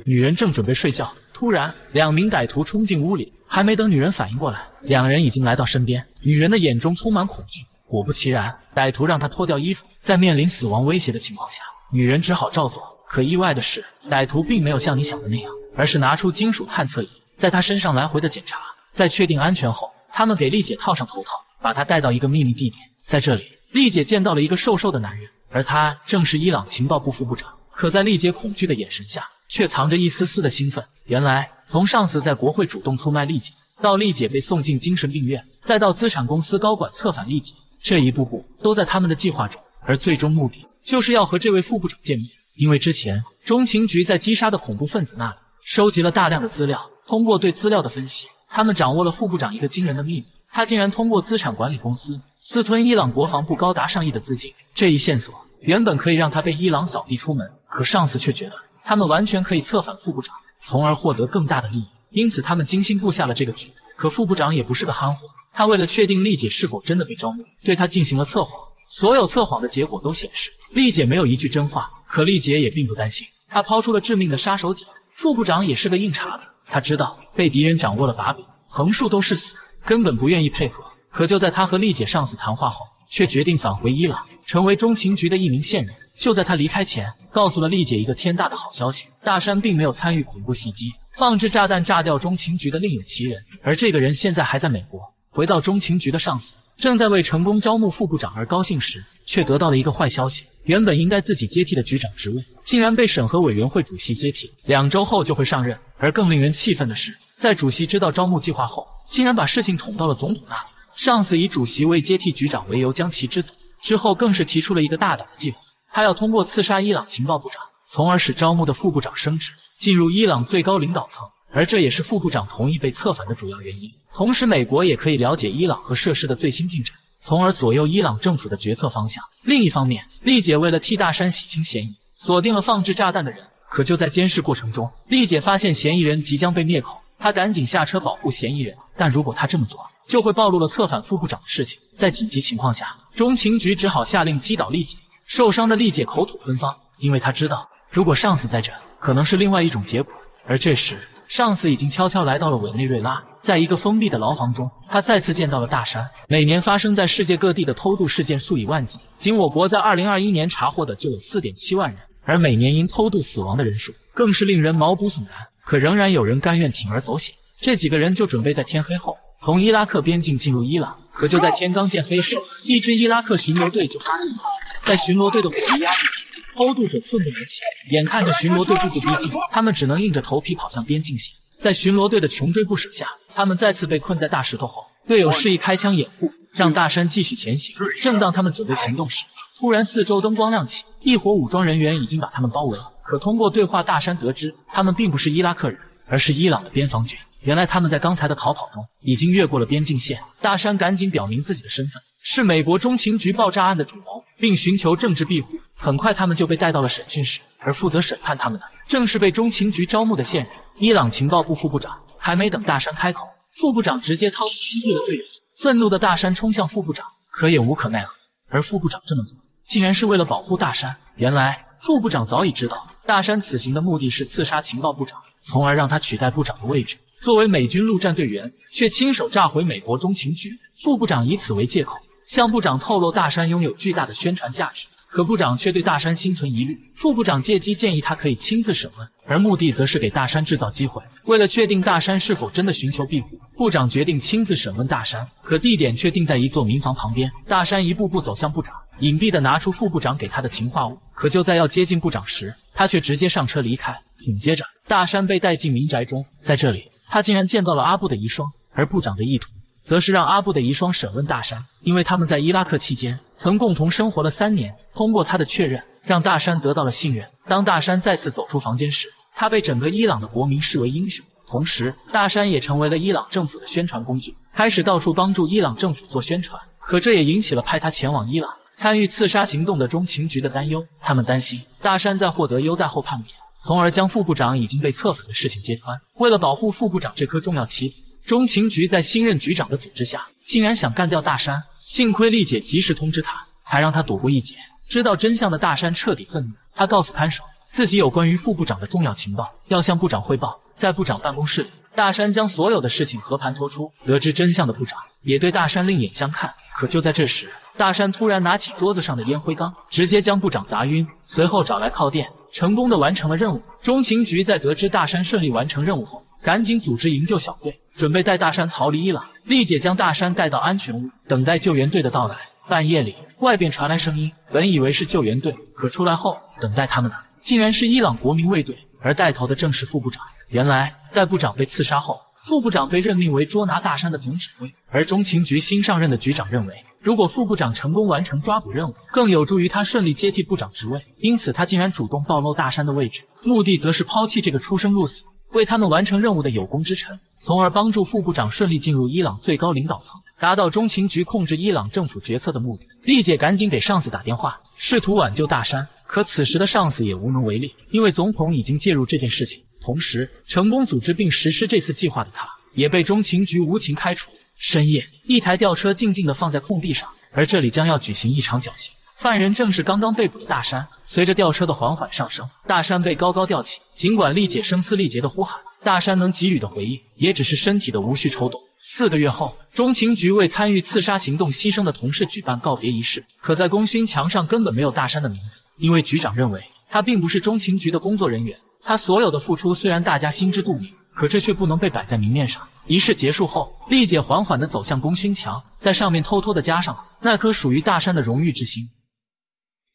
女人正准备睡觉，突然两名歹徒冲进屋里，还没等女人反应过来，两人已经来到身边。女人的眼中充满恐惧。果不其然，歹徒让她脱掉衣服。在面临死亡威胁的情况下，女人只好照做。可意外的是，歹徒并没有像你想的那样，而是拿出金属探测仪，在她身上来回的检查。在确定安全后，他们给丽姐套上头套，把她带到一个秘密地点。在这里，丽姐见到了一个瘦瘦的男人，而他正是伊朗情报部副部长。可在丽姐恐惧的眼神下，却藏着一丝丝的兴奋。原来，从上司在国会主动出卖丽姐，到丽姐被送进精神病院，再到资产公司高管策反丽姐，这一步步都在他们的计划中。而最终目的，就是要和这位副部长见面。因为之前中情局在击杀的恐怖分子那里收集了大量的资料，通过对资料的分析，他们掌握了副部长一个惊人的秘密：他竟然通过资产管理公司私吞伊朗国防部高达上亿的资金。这一线索。原本可以让他被伊朗扫地出门，可上司却觉得他们完全可以策反副部长，从而获得更大的利益。因此，他们精心布下了这个局。可副部长也不是个憨货，他为了确定丽姐是否真的被招募，对他进行了测谎。所有测谎的结果都显示，丽姐没有一句真话。可丽姐也并不担心，她抛出了致命的杀手锏。副部长也是个硬茬子，他知道被敌人掌握了把柄，横竖都是死，根本不愿意配合。可就在他和丽姐上司谈话后，却决定返回伊朗。成为中情局的一名线人，就在他离开前，告诉了丽姐一个天大的好消息：大山并没有参与恐怖袭击，放置炸弹炸掉中情局的另有其人，而这个人现在还在美国。回到中情局的上司正在为成功招募副部长而高兴时，却得到了一个坏消息：原本应该自己接替的局长职位，竟然被审核委员会主席接替，两周后就会上任。而更令人气愤的是，在主席知道招募计划后，竟然把事情捅到了总统那里。上司以主席未接替局长为由将其支走。之后更是提出了一个大胆的计划，他要通过刺杀伊朗情报部长，从而使招募的副部长升职，进入伊朗最高领导层，而这也是副部长同意被策反的主要原因。同时，美国也可以了解伊朗核设施的最新进展。从而左右伊朗政府的决策方向。另一方面，丽姐为了替大山洗清嫌疑，锁定了放置炸弹的人。可就在监视过程中，丽姐发现嫌疑人即将被灭口，她赶紧下车保护嫌疑人。但如果她这么做，就会暴露了策反副部长的事情。在紧急情况下，中情局只好下令击倒丽姐。受伤的丽姐口吐芬芳，因为她知道，如果上司在这，可能是另外一种结果。而这时，上司已经悄悄来到了委内瑞拉，在一个封闭的牢房中，他再次见到了大山。每年发生在世界各地的偷渡事件数以万计，仅我国在二零二一年查获的就有四点七万人，而每年因偷渡死亡的人数更是令人毛骨悚然。可仍然有人甘愿铤而走险，这几个人就准备在天黑后从伊拉克边境进入伊朗。可就在天刚见黑时，一支伊拉克巡逻队就发现了，在巡逻队的火力压制下。偷渡者寸步难行，眼看着巡逻队步步逼近，他们只能硬着头皮跑向边境线。在巡逻队的穷追不舍下，他们再次被困在大石头后。队友示意开枪掩护，让大山继续前行。正当他们准备行动时，突然四周灯光亮起，一伙武装人员已经把他们包围了。可通过对话，大山得知他们并不是伊拉克人，而是伊朗的边防军。原来他们在刚才的逃跑中已经越过了边境线。大山赶紧表明自己的身份，是美国中情局爆炸案的主谋，并寻求政治庇护。很快，他们就被带到了审讯室，而负责审判他们的正是被中情局招募的线人——伊朗情报部副部长。还没等大山开口，副部长直接掏出击毙了队友。愤怒的大山冲向副部长，可也无可奈何。而副部长这么做，竟然是为了保护大山。原来，副部长早已知道大山此行的目的是刺杀情报部长，从而让他取代部长的位置，作为美军陆战队员，却亲手炸毁美国中情局。副部长以此为借口，向部长透露大山拥有巨大的宣传价值。可部长却对大山心存疑虑，副部长借机建议他可以亲自审问，而目的则是给大山制造机会。为了确定大山是否真的寻求庇护，部长决定亲自审问大山，可地点却定在一座民房旁边。大山一步步走向部长，隐蔽地拿出副部长给他的氰化物。可就在要接近部长时，他却直接上车离开。紧接着，大山被带进民宅中，在这里，他竟然见到了阿布的遗孀，而部长的意图。则是让阿布的遗孀审问大山，因为他们在伊拉克期间曾共同生活了三年。通过他的确认，让大山得到了信任。当大山再次走出房间时，他被整个伊朗的国民视为英雄。同时，大山也成为了伊朗政府的宣传工具，开始到处帮助伊朗政府做宣传。可这也引起了派他前往伊朗参与刺杀行动的中情局的担忧。他们担心大山在获得优待后叛变，从而将副部长已经被策反的事情揭穿。为了保护副部长这颗重要棋子。中情局在新任局长的组织下，竟然想干掉大山。幸亏丽姐及时通知他，才让他躲过一劫。知道真相的大山彻底愤怒，他告诉看守，自己有关于副部长的重要情报要向部长汇报。在部长办公室里，大山将所有的事情和盘托出。得知真相的部长也对大山另眼相看。可就在这时，大山突然拿起桌子上的烟灰缸，直接将部长砸晕，随后找来靠垫，成功的完成了任务。中情局在得知大山顺利完成任务后，赶紧组织营救小队。准备带大山逃离伊朗，丽姐将大山带到安全屋，等待救援队的到来。半夜里，外边传来声音，本以为是救援队，可出来后，等待他们的竟然是伊朗国民卫队，而带头的正是副部长。原来，在部长被刺杀后，副部长被任命为捉拿大山的总指挥，而中情局新上任的局长认为，如果副部长成功完成抓捕任务，更有助于他顺利接替部长职位，因此他竟然主动暴露大山的位置，目的则是抛弃这个出生入死。为他们完成任务的有功之臣，从而帮助副部长顺利进入伊朗最高领导层，达到中情局控制伊朗政府决策的目的。丽姐赶紧给上司打电话，试图挽救大山，可此时的上司也无能为力，因为总统已经介入这件事情，同时成功组织并实施这次计划的他，也被中情局无情开除。深夜，一台吊车静静地放在空地上，而这里将要举行一场绞刑。犯人正是刚刚被捕的大山。随着吊车的缓缓上升，大山被高高吊起。尽管丽姐声嘶力竭的呼喊，大山能给予的回应也只是身体的无序抽动。四个月后，中情局为参与刺杀行动牺牲的同事举办告别仪式，可在功勋墙上根本没有大山的名字，因为局长认为他并不是中情局的工作人员。他所有的付出虽然大家心知肚明，可这却不能被摆在明面上。仪式结束后，丽姐缓缓地走向功勋墙，在上面偷偷地加上了那颗属于大山的荣誉之星。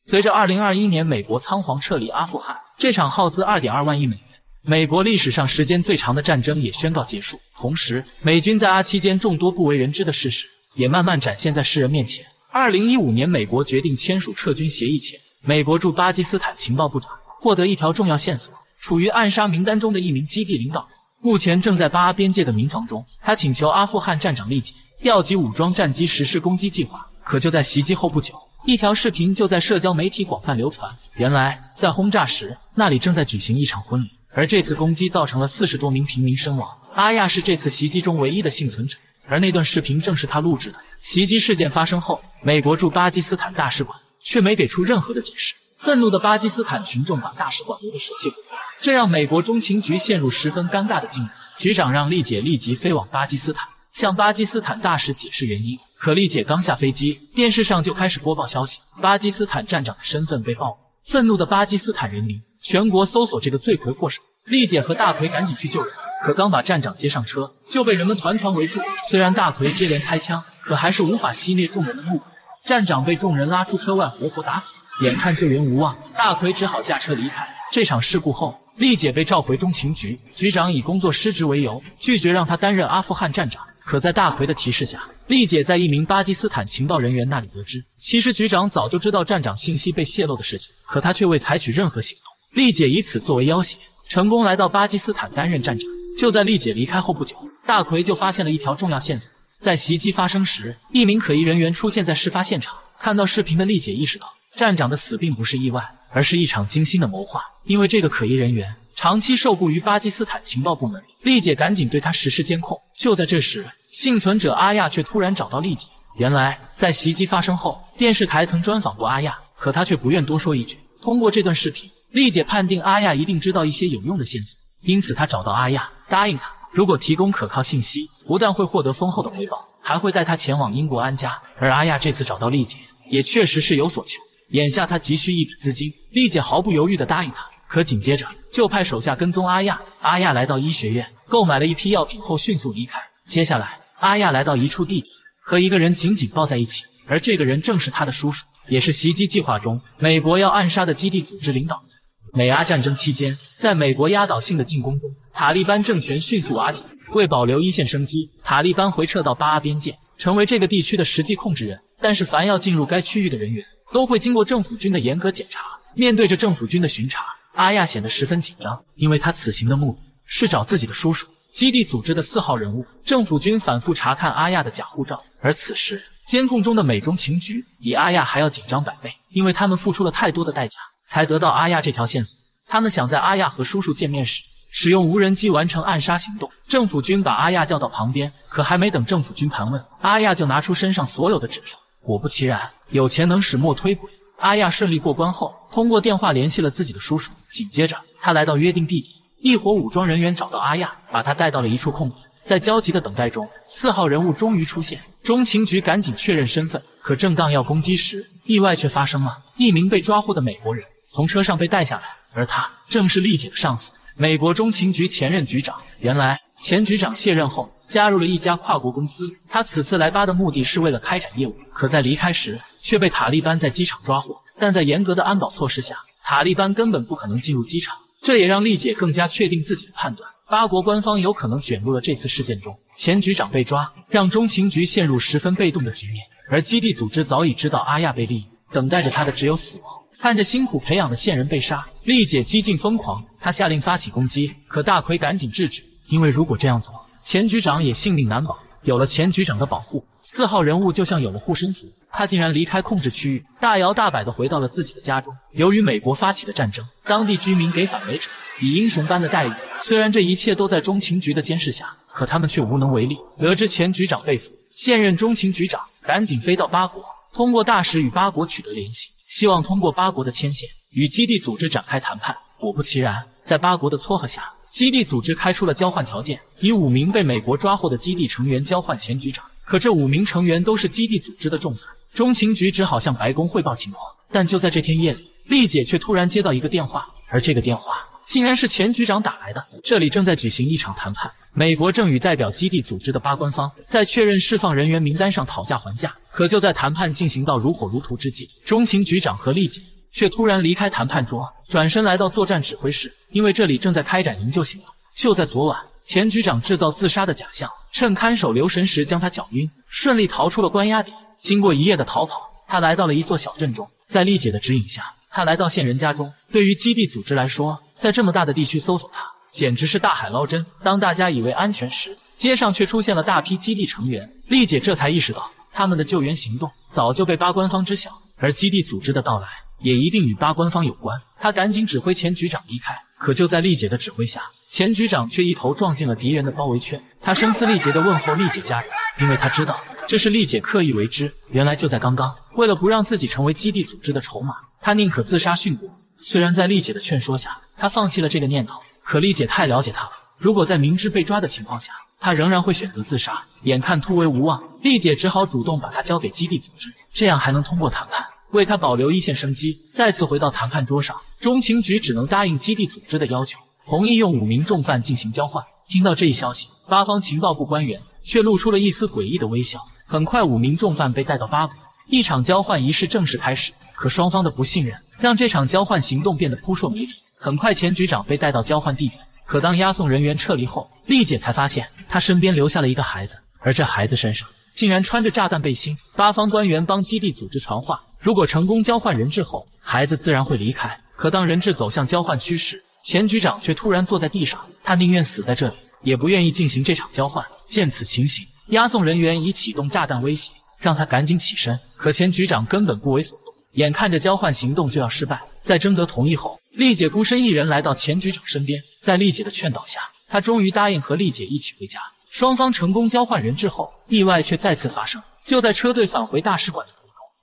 随着2021年美国仓皇撤离阿富汗，这场耗资2.2万亿美元、美国历史上时间最长的战争也宣告结束。同时，美军在阿期间众多不为人知的事实也慢慢展现在世人面前。2015年，美国决定签署撤军协议前，美国驻巴基斯坦情报部长获得一条重要线索：处于暗杀名单中的一名基地领导，目前正在巴阿边界的民房中。他请求阿富汗站长立即调集武装战机实施攻击计划。可就在袭击后不久，一条视频就在社交媒体广泛流传。原来，在轰炸时，那里正在举行一场婚礼，而这次攻击造成了。四十多名平民身亡。阿亚是这次袭击中唯一的幸存者，而那段视频正是他录制的。袭击事件发生后，美国驻巴基斯坦大使馆却没给出任何的解释。愤怒的巴基斯坦群众把大使馆围得水泄不通，这让美国中情局陷入十分尴尬的境地。局长让丽姐立即飞往巴基斯坦，向巴基斯坦大使解释原因。可丽姐刚下飞机，电视上就开始播报消息：巴基斯坦站长的身份被暴露。愤怒的巴基斯坦人民全国搜索这个罪魁祸首。丽姐和大奎赶紧去救人，可刚把站长接上车，就被人们团团围住。虽然大奎接连开枪，可还是无法熄灭众人的怒火。站长被众人拉出车外，活活打死。眼看救援无望，大奎只好驾车离开。这场事故后，丽姐被召回中情局，局长以工作失职为由，拒绝让她担任阿富汗站长。可在大奎的提示下，丽姐在一名巴基斯坦情报人员那里得知，其实局长早就知道站长信息被泄露的事情，可他却未采取任何行动。丽姐以此作为要挟，成功来到巴基斯坦担任站长。就在丽姐离开后不久，大奎就发现了一条重要线索：在袭击发生时，一名可疑人员出现在事发现场。看到视频的丽姐意识到。站长的死并不是意外，而是一场精心的谋划。因为这个可疑人员长期受雇于巴基斯坦情报部门，丽姐赶紧对他实施监控。就在这时，幸存者阿亚却突然找到丽姐。原来，在袭击发生后，电视台曾专访过阿亚，可他却不愿多说一句。通过这段视频，丽姐判定阿亚一定知道一些有用的线索，因此她找到阿亚，答应他，如果提供可靠信息，不但会获得丰厚的回报，还会带他前往英国安家。而阿亚这次找到丽姐，也确实是有所求。眼下他急需一笔资金，丽姐毫不犹豫地答应他。可紧接着就派手下跟踪阿亚。阿亚来到医学院，购买了一批药品后迅速离开。接下来，阿亚来到一处地点，和一个人紧紧抱在一起，而这个人正是他的叔叔，也是袭击计划中美国要暗杀的基地组织领导人。美阿战争期间，在美国压倒性的进攻中，塔利班政权迅速瓦解。为保留一线生机，塔利班回撤到巴阿边界，成为这个地区的实际控制人。但是，凡要进入该区域的人员，都会经过政府军的严格检查。面对着政府军的巡查，阿亚显得十分紧张，因为他此行的目的是找自己的叔叔，基地组织的四号人物。政府军反复查看阿亚的假护照，而此时监控中的美中情局比阿亚还要紧张百倍，因为他们付出了太多的代价才得到阿亚这条线索。他们想在阿亚和叔叔见面时使用无人机完成暗杀行动。政府军把阿亚叫到旁边，可还没等政府军盘问，阿亚就拿出身上所有的纸条。果不其然，有钱能使磨推鬼。阿亚顺利过关后，通过电话联系了自己的叔叔。紧接着，他来到约定地点，一伙武装人员找到阿亚，把他带到了一处空地。在焦急的等待中，四号人物终于出现。中情局赶紧确认身份，可正当要攻击时，意外却发生了。一名被抓获的美国人从车上被带下来，而他正是丽姐的上司，美国中情局前任局长。原来，前局长卸任后。加入了一家跨国公司，他此次来巴的目的是为了开展业务，可在离开时却被塔利班在机场抓获。但在严格的安保措施下，塔利班根本不可能进入机场，这也让丽姐更加确定自己的判断：八国官方有可能卷入了这次事件中。前局长被抓，让中情局陷入十分被动的局面，而基地组织早已知道阿亚被利用，等待着他的只有死亡。看着辛苦培养的线人被杀，丽姐激进疯狂，她下令发起攻击，可大奎赶紧制止，因为如果这样做。前局长也性命难保，有了前局长的保护，四号人物就像有了护身符。他竟然离开控制区域，大摇大摆地回到了自己的家中。由于美国发起的战争，当地居民给反围者以英雄般的待遇。虽然这一切都在中情局的监视下，可他们却无能为力。得知前局长被俘，现任中情局长赶紧飞到巴国，通过大使与巴国取得联系，希望通过巴国的牵线与基地组织展开谈判。果不其然，在巴国的撮合下。基地组织开出了交换条件，以五名被美国抓获的基地成员交换前局长。可这五名成员都是基地组织的重犯，中情局只好向白宫汇报情况。但就在这天夜里，丽姐却突然接到一个电话，而这个电话竟然是前局长打来的。这里正在举行一场谈判，美国正与代表基地组织的八官方在确认释放人员名单上讨价还价。可就在谈判进行到如火如荼之际，中情局长和丽姐。却突然离开谈判桌，转身来到作战指挥室，因为这里正在开展营救行动。就在昨晚，前局长制造自杀的假象，趁看守留神时将他搅晕，顺利逃出了关押点。经过一夜的逃跑，他来到了一座小镇中，在丽姐的指引下，他来到线人家中。对于基地组织来说，在这么大的地区搜索他，简直是大海捞针。当大家以为安全时，街上却出现了大批基地成员。丽姐这才意识到，他们的救援行动早就被八官方知晓，而基地组织的到来也一定与八官方有关。他赶紧指挥前局长离开，可就在丽姐的指挥下，前局长却一头撞进了敌人的包围圈。他声嘶力竭地问候丽姐家人，因为他知道这是丽姐刻意为之。原来就在刚刚，为了不让自己成为基地组织的筹码，他宁可自杀殉国。虽然在丽姐的劝说下，他放弃了这个念头，可丽姐太了解他了。如果在明知被抓的情况下，他仍然会选择自杀。眼看突围无望，丽姐只好主动把他交给基地组织，这样还能通过谈判为他保留一线生机。再次回到谈判桌上，中情局只能答应基地组织的要求，同意用五名重犯进行交换。听到这一消息，八方情报部官员却露出了一丝诡异的微笑。很快，五名重犯被带到八国，一场交换仪式正式开始。可双方的不信任让这场交换行动变得扑朔迷离。很快，前局长被带到交换地点。可当押送人员撤离后，丽姐才发现她身边留下了一个孩子，而这孩子身上竟然穿着炸弹背心。八方官员帮基地组织传话，如果成功交换人质后，孩子自然会离开。可当人质走向交换区时，前局长却突然坐在地上，他宁愿死在这里，也不愿意进行这场交换。见此情形，押送人员已启动炸弹威胁，让他赶紧起身。可前局长根本不为所动，眼看着交换行动就要失败，在征得同意后。丽姐孤身一人来到前局长身边，在丽姐的劝导下，他终于答应和丽姐一起回家。双方成功交换人质后，意外却再次发生。就在车队返回大使馆的，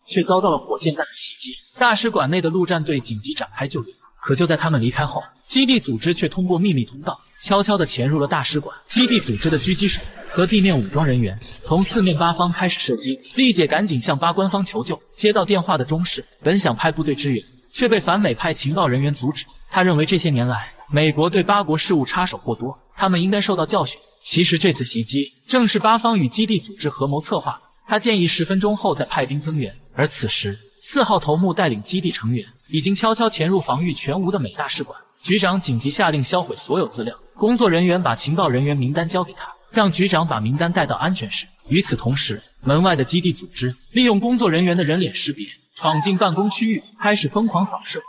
却遭到了火箭弹的袭击。大使馆内的陆战队紧急展开救援，可就在他们离开后，基地组织却通过秘密通道悄悄地潜入了大使馆。基地组织的狙击手和地面武装人员从四面八方开始射击。丽姐赶紧向八官方求救。接到电话的中士本想派部队支援。却被反美派情报人员阻止。他认为这些年来，美国对八国事务插手过多，他们应该受到教训。其实这次袭击正是八方与基地组织合谋策划的。他建议十分钟后再派兵增援。而此时，四号头目带领基地成员已经悄悄潜入防御全无的美大使馆。局长紧急下令销毁所有资料。工作人员把情报人员名单交给他，让局长把名单带到安全室。与此同时，门外的基地组织利用工作人员的人脸识别。闯进办公区域，开始疯狂扫射。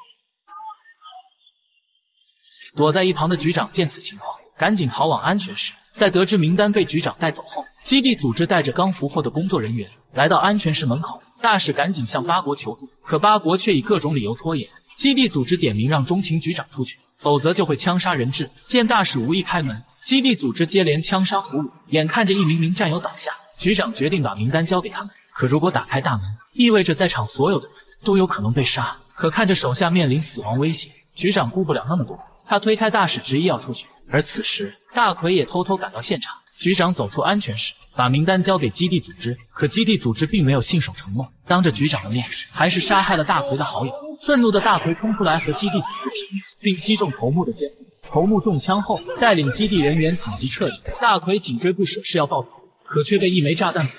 躲在一旁的局长见此情况，赶紧逃往安全室。在得知名单被局长带走后，基地组织带着刚俘获的工作人员来到安全室门口。大使赶紧向八国求助，可八国却以各种理由拖延。基地组织点名让中情局长出去，否则就会枪杀人质。见大使无意开门，基地组织接连枪杀俘虏。眼看着一名名战友倒下，局长决定把名单交给他们。可如果打开大门，意味着在场所有的人都有可能被杀。可看着手下面临死亡威胁，局长顾不了那么多。他推开大使，执意要出去。而此时，大奎也偷偷赶到现场。局长走出安全室，把名单交给基地组织。可基地组织并没有信守承诺，当着局长的面，还是杀害了大奎的好友。愤怒的大奎冲出来和基地组织拼，并击中头目的肩。头目中枪后，带领基地人员紧急撤离。大奎紧追不舍，是要报仇，可却被一枚炸弹阻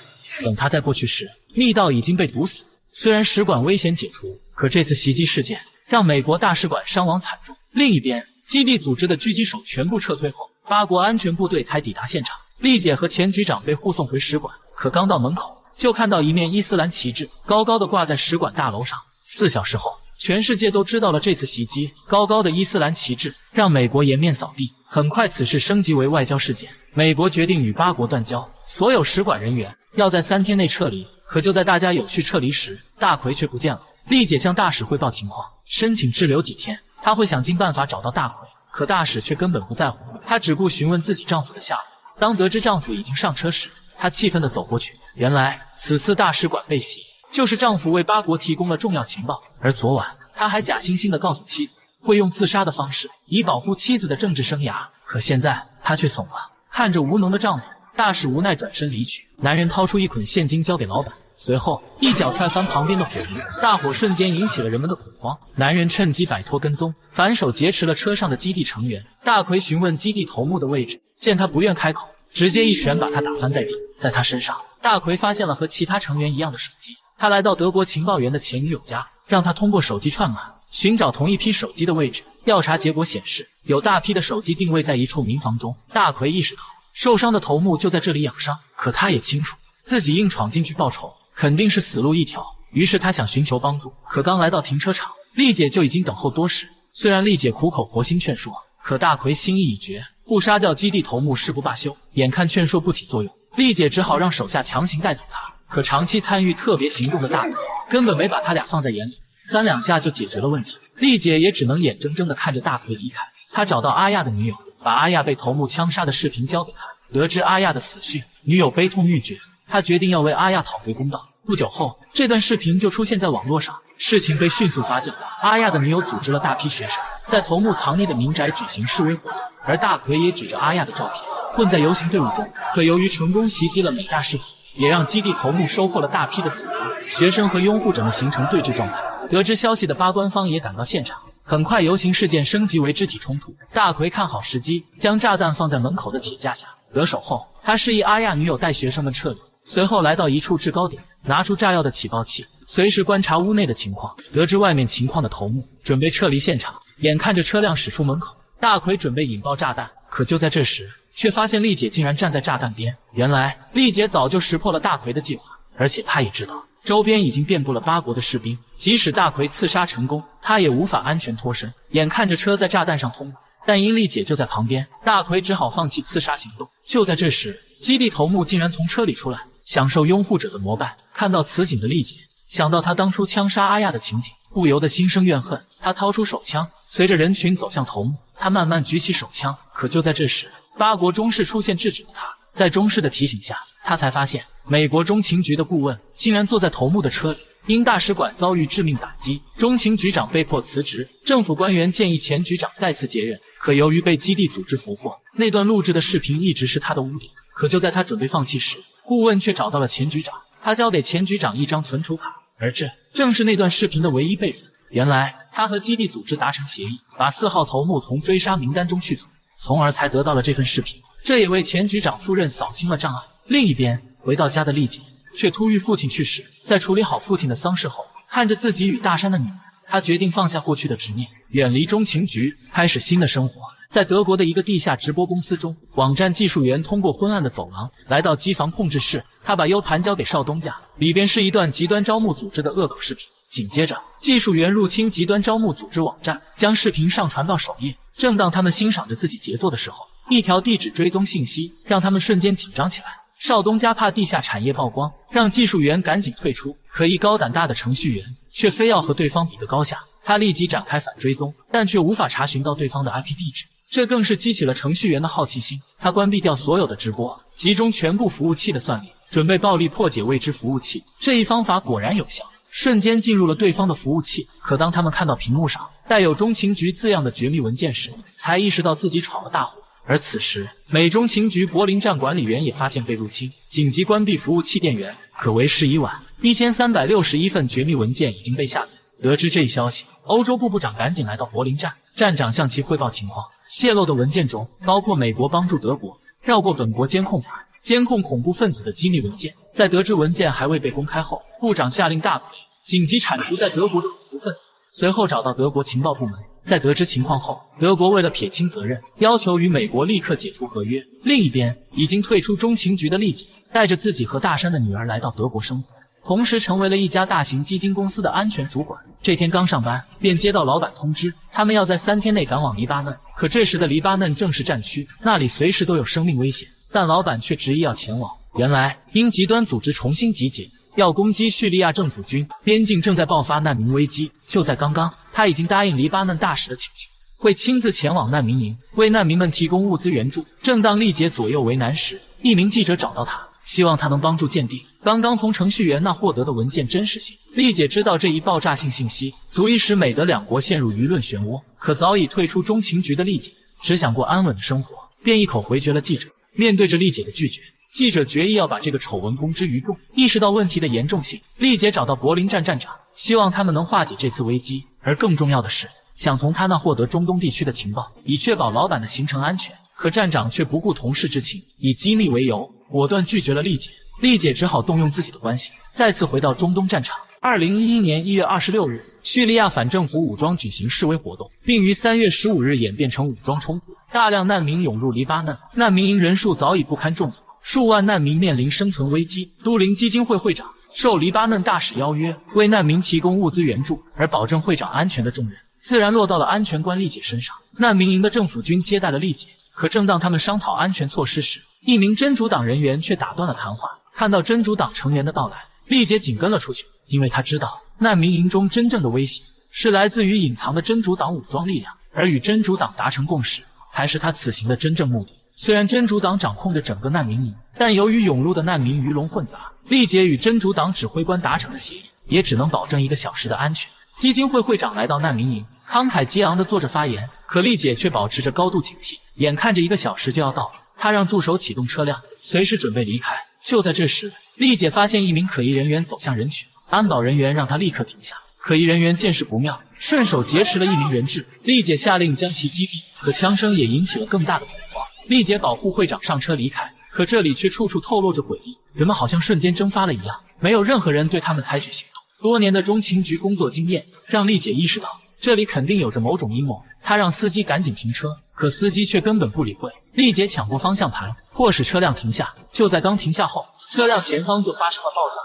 等他再过去时，密道已经被堵死。虽然使馆危险解除，可这次袭击事件让美国大使馆伤亡惨重。另一边，基地组织的狙击手全部撤退后，八国安全部队才抵达现场。丽姐和前局长被护送回使馆，可刚到门口，就看到一面伊斯兰旗帜高高的挂在使馆大楼上。四小时后，全世界都知道了这次袭击。高高的伊斯兰旗帜让美国颜面扫地。很快，此事升级为外交事件。美国决定与八国断交，所有使馆人员要在三天内撤离。可就在大家有序撤离时，大奎却不见了。丽姐向大使汇报情况，申请滞留几天，她会想尽办法找到大奎。可大使却根本不在乎，她只顾询问自己丈夫的下落。当得知丈夫已经上车时，她气愤地走过去。原来此次大使馆被袭，就是丈夫为八国提供了重要情报。而昨晚，他还假惺惺地告诉妻子。会用自杀的方式以保护妻子的政治生涯，可现在他却怂了。看着无能的丈夫，大使无奈转身离去。男人掏出一捆现金交给老板，随后一脚踹翻旁边的火炉，大火瞬间引起了人们的恐慌。男人趁机摆脱跟踪，反手劫持了车上的基地成员。大奎询问基地头目的位置，见他不愿开口，直接一拳把他打翻在地。在他身上，大奎发现了和其他成员一样的手机。他来到德国情报员的前女友家，让他通过手机串码。寻找同一批手机的位置，调查结果显示，有大批的手机定位在一处民房中。大奎意识到受伤的头目就在这里养伤，可他也清楚自己硬闯进去报仇，肯定是死路一条。于是他想寻求帮助，可刚来到停车场，丽姐就已经等候多时。虽然丽姐苦口婆心劝说，可大奎心意已决，不杀掉基地头目誓不罢休。眼看劝说不起作用，丽姐只好让手下强行带走他。可长期参与特别行动的大奎根本没把他俩放在眼里，三两下就解决了问题。丽姐也只能眼睁睁地看着大奎离开。他找到阿亚的女友，把阿亚被头目枪杀的视频交给他。得知阿亚的死讯，女友悲痛欲绝，他决定要为阿亚讨回公道。不久后，这段视频就出现在网络上，事情被迅速发酵。阿亚的女友组织了大批学生，在头目藏匿的民宅举行示威活动，而大奎也举着阿亚的照片混在游行队伍中。可由于成功袭击了美大视频。也让基地头目收获了大批的死猪，学生和拥护者们形成对峙状态。得知消息的巴官方也赶到现场，很快游行事件升级为肢体冲突。大奎看好时机，将炸弹放在门口的铁架下。得手后，他示意阿亚女友带学生们撤离，随后来到一处制高点，拿出炸药的起爆器，随时观察屋内的情况。得知外面情况的头目准备撤离现场，眼看着车辆驶出门口，大奎准备引爆炸弹，可就在这时。却发现丽姐竟然站在炸弹边。原来丽姐早就识破了大奎的计划，而且她也知道周边已经遍布了八国的士兵，即使大奎刺杀成功，他也无法安全脱身。眼看着车在炸弹上通过，但因丽姐就在旁边，大奎只好放弃刺杀行动。就在这时，基地头目竟然从车里出来，享受拥护者的膜拜。看到此景的丽姐，想到他当初枪杀阿亚的情景，不由得心生怨恨。他掏出手枪，随着人群走向头目。他慢慢举起手枪，可就在这时。八国中士出现制止了他，在中士的提醒下，他才发现美国中情局的顾问竟然坐在头目的车里。因大使馆遭遇致命打击，中情局长被迫辞职。政府官员建议前局长再次接任，可由于被基地组织俘获，那段录制的视频一直是他的污点。可就在他准备放弃时，顾问却找到了前局长，他交给前局长一张存储卡，而这正是那段视频的唯一备份。原来他和基地组织达成协议，把四号头目从追杀名单中去除。从而才得到了这份视频，这也为前局长赴任扫清了障碍。另一边，回到家的丽姐却突遇父亲去世，在处理好父亲的丧事后，看着自己与大山的女儿，她决定放下过去的执念，远离中情局，开始新的生活。在德国的一个地下直播公司中，网站技术员通过昏暗的走廊来到机房控制室，他把 U 盘交给邵东家，里边是一段极端招募组织的恶搞视频。紧接着，技术员入侵极端招募组织网站，将视频上传到首页。正当他们欣赏着自己杰作的时候，一条地址追踪信息让他们瞬间紧张起来。邵东家怕地下产业曝光，让技术员赶紧退出。可一高胆大的程序员却非要和对方比个高下，他立即展开反追踪，但却无法查询到对方的 IP 地址，这更是激起了程序员的好奇心。他关闭掉所有的直播，集中全部服务器的算力，准备暴力破解未知服务器。这一方法果然有效。瞬间进入了对方的服务器，可当他们看到屏幕上带有“中情局”字样的绝密文件时，才意识到自己闯了大祸。而此时，美中情局柏林站管理员也发现被入侵，紧急关闭服务器电源。可为时已晚，一千三百六十一份绝密文件已经被下载。得知这一消息，欧洲部部长赶紧来到柏林站，站长向其汇报情况。泄露的文件中包括美国帮助德国绕过本国监控法。监控恐怖分子的机密文件，在得知文件还未被公开后，部长下令大奎紧急铲除在德国的恐怖分子。随后找到德国情报部门，在得知情况后，德国为了撇清责任，要求与美国立刻解除合约。另一边，已经退出中情局的丽姐带着自己和大山的女儿来到德国生活，同时成为了一家大型基金公司的安全主管。这天刚上班，便接到老板通知，他们要在三天内赶往黎巴嫩。可这时的黎巴嫩正是战区，那里随时都有生命危险。但老板却执意要前往。原来，因极端组织重新集结，要攻击叙利亚政府军，边境正在爆发难民危机。就在刚刚，他已经答应黎巴嫩大使的请求，会亲自前往难民营，为难民们提供物资援助。正当丽姐左右为难时，一名记者找到他，希望他能帮助鉴定刚刚从程序员那获得的文件真实性。丽姐知道这一爆炸性信息足以使美德两国陷入舆论漩涡，可早已退出中情局的丽姐只想过安稳的生活，便一口回绝了记者。面对着丽姐的拒绝，记者决意要把这个丑闻公之于众。意识到问题的严重性，丽姐找到柏林站站长，希望他们能化解这次危机。而更重要的是，想从他那获得中东地区的情报，以确保老板的行程安全。可站长却不顾同事之情，以机密为由，果断拒绝了丽姐。丽姐只好动用自己的关系，再次回到中东战场。二零一一年一月二十六日，叙利亚反政府武装举行示威活动，并于三月十五日演变成武装冲突，大量难民涌入黎巴嫩，难民营人数早已不堪重负，数万难民面临生存危机。都灵基金会会长受黎巴嫩大使邀约，为难民提供物资援助，而保证会长安全的重任，自然落到了安全官丽姐身上。难民营的政府军接待了丽姐，可正当他们商讨安全措施时，一名真主党人员却打断了谈话。看到真主党成员的到来，丽姐紧跟了出去，因为她知道难民营中真正的威胁是来自于隐藏的真主党武装力量，而与真主党达成共识才是她此行的真正目的。虽然真主党掌控着整个难民营，但由于涌入的难民鱼龙混杂，丽姐与真主党指挥官达成的协议也只能保证一个小时的安全。基金会会长来到难民营，慷慨激昂地做着发言，可丽姐却保持着高度警惕。眼看着一个小时就要到了，她让助手启动车辆，随时准备离开。就在这时，丽姐发现一名可疑人员走向人群，安保人员让她立刻停下。可疑人员见势不妙，顺手劫持了一名人质。丽姐下令将其击毙，可枪声也引起了更大的恐慌。丽姐保护会长上车离开，可这里却处处透露着诡异，人们好像瞬间蒸发了一样，没有任何人对他们采取行动。多年的中情局工作经验让丽姐意识到，这里肯定有着某种阴谋。她让司机赶紧停车，可司机却根本不理会。丽姐抢过方向盘，迫使车辆停下。就在刚停下后，车辆前方就发生了爆炸。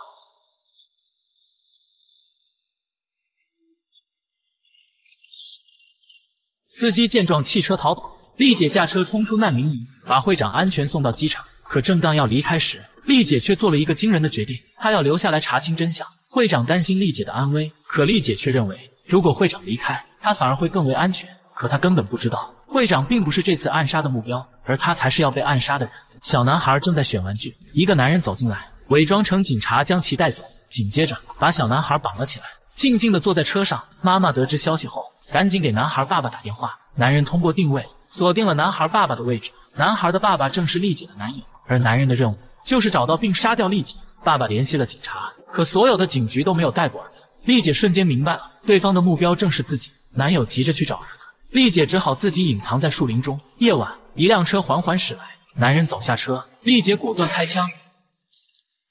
司机见状弃车逃跑，丽姐驾车冲出难民营，把会长安全送到机场。可正当要离开时，丽姐却做了一个惊人的决定，她要留下来查清真相。会长担心丽姐的安危，可丽姐却认为，如果会长离开，她反而会更为安全。可她根本不知道，会长并不是这次暗杀的目标，而他才是要被暗杀的人。小男孩正在选玩具，一个男人走进来，伪装成警察将其带走，紧接着把小男孩绑了起来，静静地坐在车上。妈妈得知消息后，赶紧给男孩爸爸打电话。男人通过定位锁定了男孩爸爸的位置，男孩的爸爸正是丽姐的男友，而男人的任务就是找到并杀掉丽姐。爸爸联系了警察，可所有的警局都没有带过儿子。丽姐瞬间明白了，对方的目标正是自己。男友急着去找儿子，丽姐只好自己隐藏在树林中。夜晚，一辆车缓缓驶来，男人走下车，丽姐果断开枪。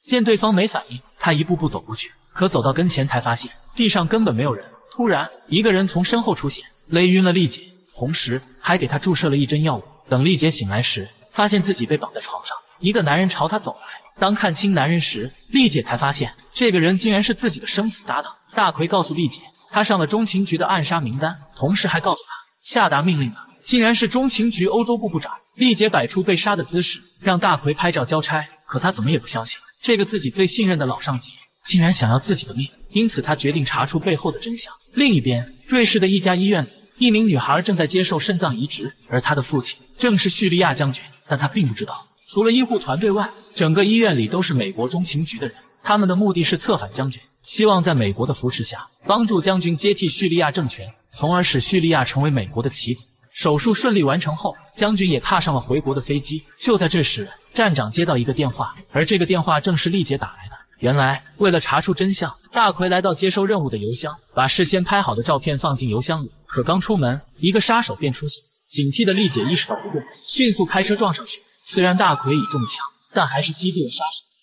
见对方没反应，她一步步走过去，可走到跟前才发现地上根本没有人。突然，一个人从身后出现，勒晕了丽姐，同时还给她注射了一针药物。等丽姐醒来时，发现自己被绑在床上，一个男人朝她走来。当看清男人时，丽姐才发现这个人竟然是自己的生死搭档大奎。告诉丽姐，他上了中情局的暗杀名单，同时还告诉她，下达命令的竟然是中情局欧洲部部长。丽姐摆出被杀的姿势，让大奎拍照交差。可他怎么也不相信，这个自己最信任的老上级竟然想要自己的命。因此，他决定查出背后的真相。另一边，瑞士的一家医院里，一名女孩正在接受肾脏移植，而她的父亲正是叙利亚将军，但他并不知道。除了医护团队外，整个医院里都是美国中情局的人。他们的目的是策反将军，希望在美国的扶持下帮助将军接替叙利亚政权，从而使叙利亚成为美国的棋子。手术顺利完成后，将军也踏上了回国的飞机。就在这时，站长接到一个电话，而这个电话正是丽姐打来的。原来，为了查出真相，大奎来到接收任务的邮箱，把事先拍好的照片放进邮箱里。可刚出门，一个杀手便出现。警惕的丽姐意识到不对，迅速开车撞上去。虽然大奎已中枪，但还是击毙了杀手。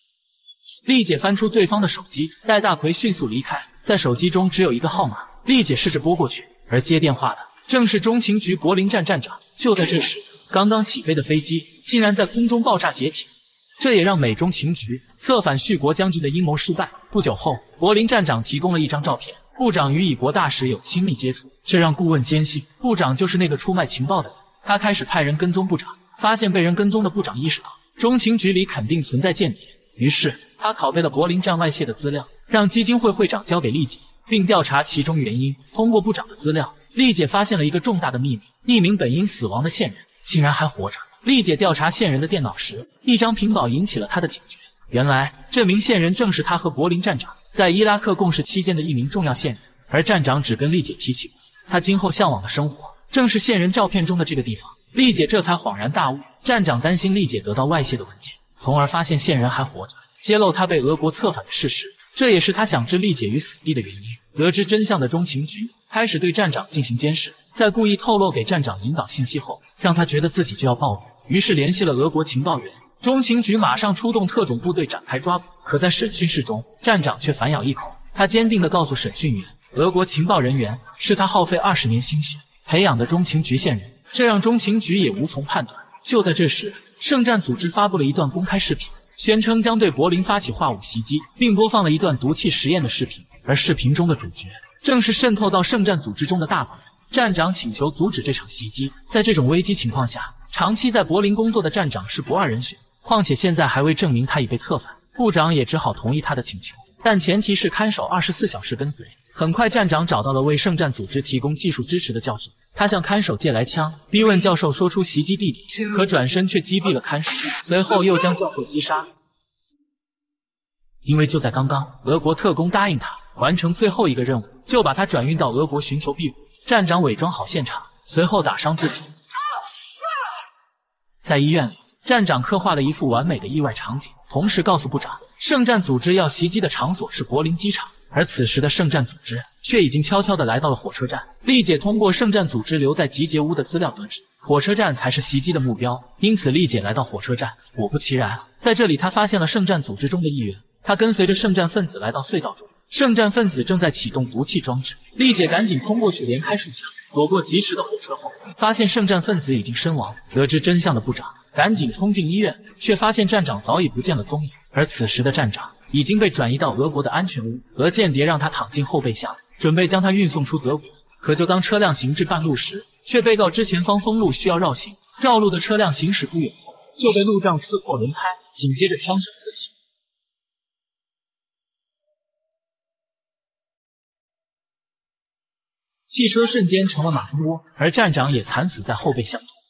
丽姐翻出对方的手机，带大奎迅速离开。在手机中只有一个号码，丽姐试着拨过去，而接电话的正是中情局柏林站站长。就在这时，刚刚起飞的飞机竟然在空中爆炸解体，这也让美中情局策反叙国将军的阴谋失败。不久后，柏林站长提供了一张照片，部长与以国大使有亲密接触，这让顾问坚信部长就是那个出卖情报的人。他开始派人跟踪部长。发现被人跟踪的部长意识到中情局里肯定存在间谍，于是他拷贝了柏林站外泄的资料，让基金会会长交给丽姐，并调查其中原因。通过部长的资料，丽姐发现了一个重大的秘密：一名本应死亡的线人竟然还活着。丽姐调查线人的电脑时，一张屏保引起了她的警觉。原来这名线人正是他和柏林站长在伊拉克共事期间的一名重要线人，而站长只跟丽姐提起过他今后向往的生活，正是线人照片中的这个地方。丽姐这才恍然大悟，站长担心丽姐得到外泄的文件，从而发现线人还活着，揭露他被俄国策反的事实，这也是他想置丽姐于死地的原因。得知真相的中情局开始对站长进行监视，在故意透露给站长引导信息后，让他觉得自己就要暴露，于是联系了俄国情报员。中情局马上出动特种部队展开抓捕。可在审讯室中，站长却反咬一口，他坚定地告诉审讯员，俄国情报人员是他耗费二十年心血培养的中情局线人。这让中情局也无从判断。就在这时，圣战组织发布了一段公开视频，宣称将对柏林发起化武袭击，并播放了一段毒气实验的视频。而视频中的主角正是渗透到圣战组织中的大奎。站长请求阻止这场袭击。在这种危机情况下，长期在柏林工作的站长是不二人选。况且现在还未证明他已被策反，部长也只好同意他的请求，但前提是看守二十四小时跟随。很快，站长找到了为圣战组织提供技术支持的教授，他向看守借来枪，逼问教授说出袭击地点，可转身却击毙了看守，随后又将教授击杀。因为就在刚刚，俄国特工答应他完成最后一个任务，就把他转运到俄国寻求庇护。站长伪装好现场，随后打伤自己。在医院里，站长刻画了一幅完美的意外场景，同时告诉部长，圣战组织要袭击的场所是柏林机场。而此时的圣战组织却已经悄悄地来到了火车站。丽姐通过圣战组织留在集结屋的资料得知，火车站才是袭击的目标，因此丽姐来到火车站。果不其然，在这里她发现了圣战组织中的一员。她跟随着圣战分子来到隧道中，圣战分子正在启动毒气装置。丽姐赶紧冲过去，连开数枪，躲过疾驰的火车后，发现圣战分子已经身亡。得知真相的部长赶紧冲进医院，却发现站长早已不见了踪影。而此时的站长。已经被转移到俄国的安全屋，俄间谍让他躺进后备箱，准备将他运送出德国。可就当车辆行至半路时，却被告知前方封路需要绕行。绕路的车辆行驶不远后，就被路障刺破轮胎，紧接着枪声四起，汽车瞬间成了马蜂窝，而站长也惨死在后备箱中。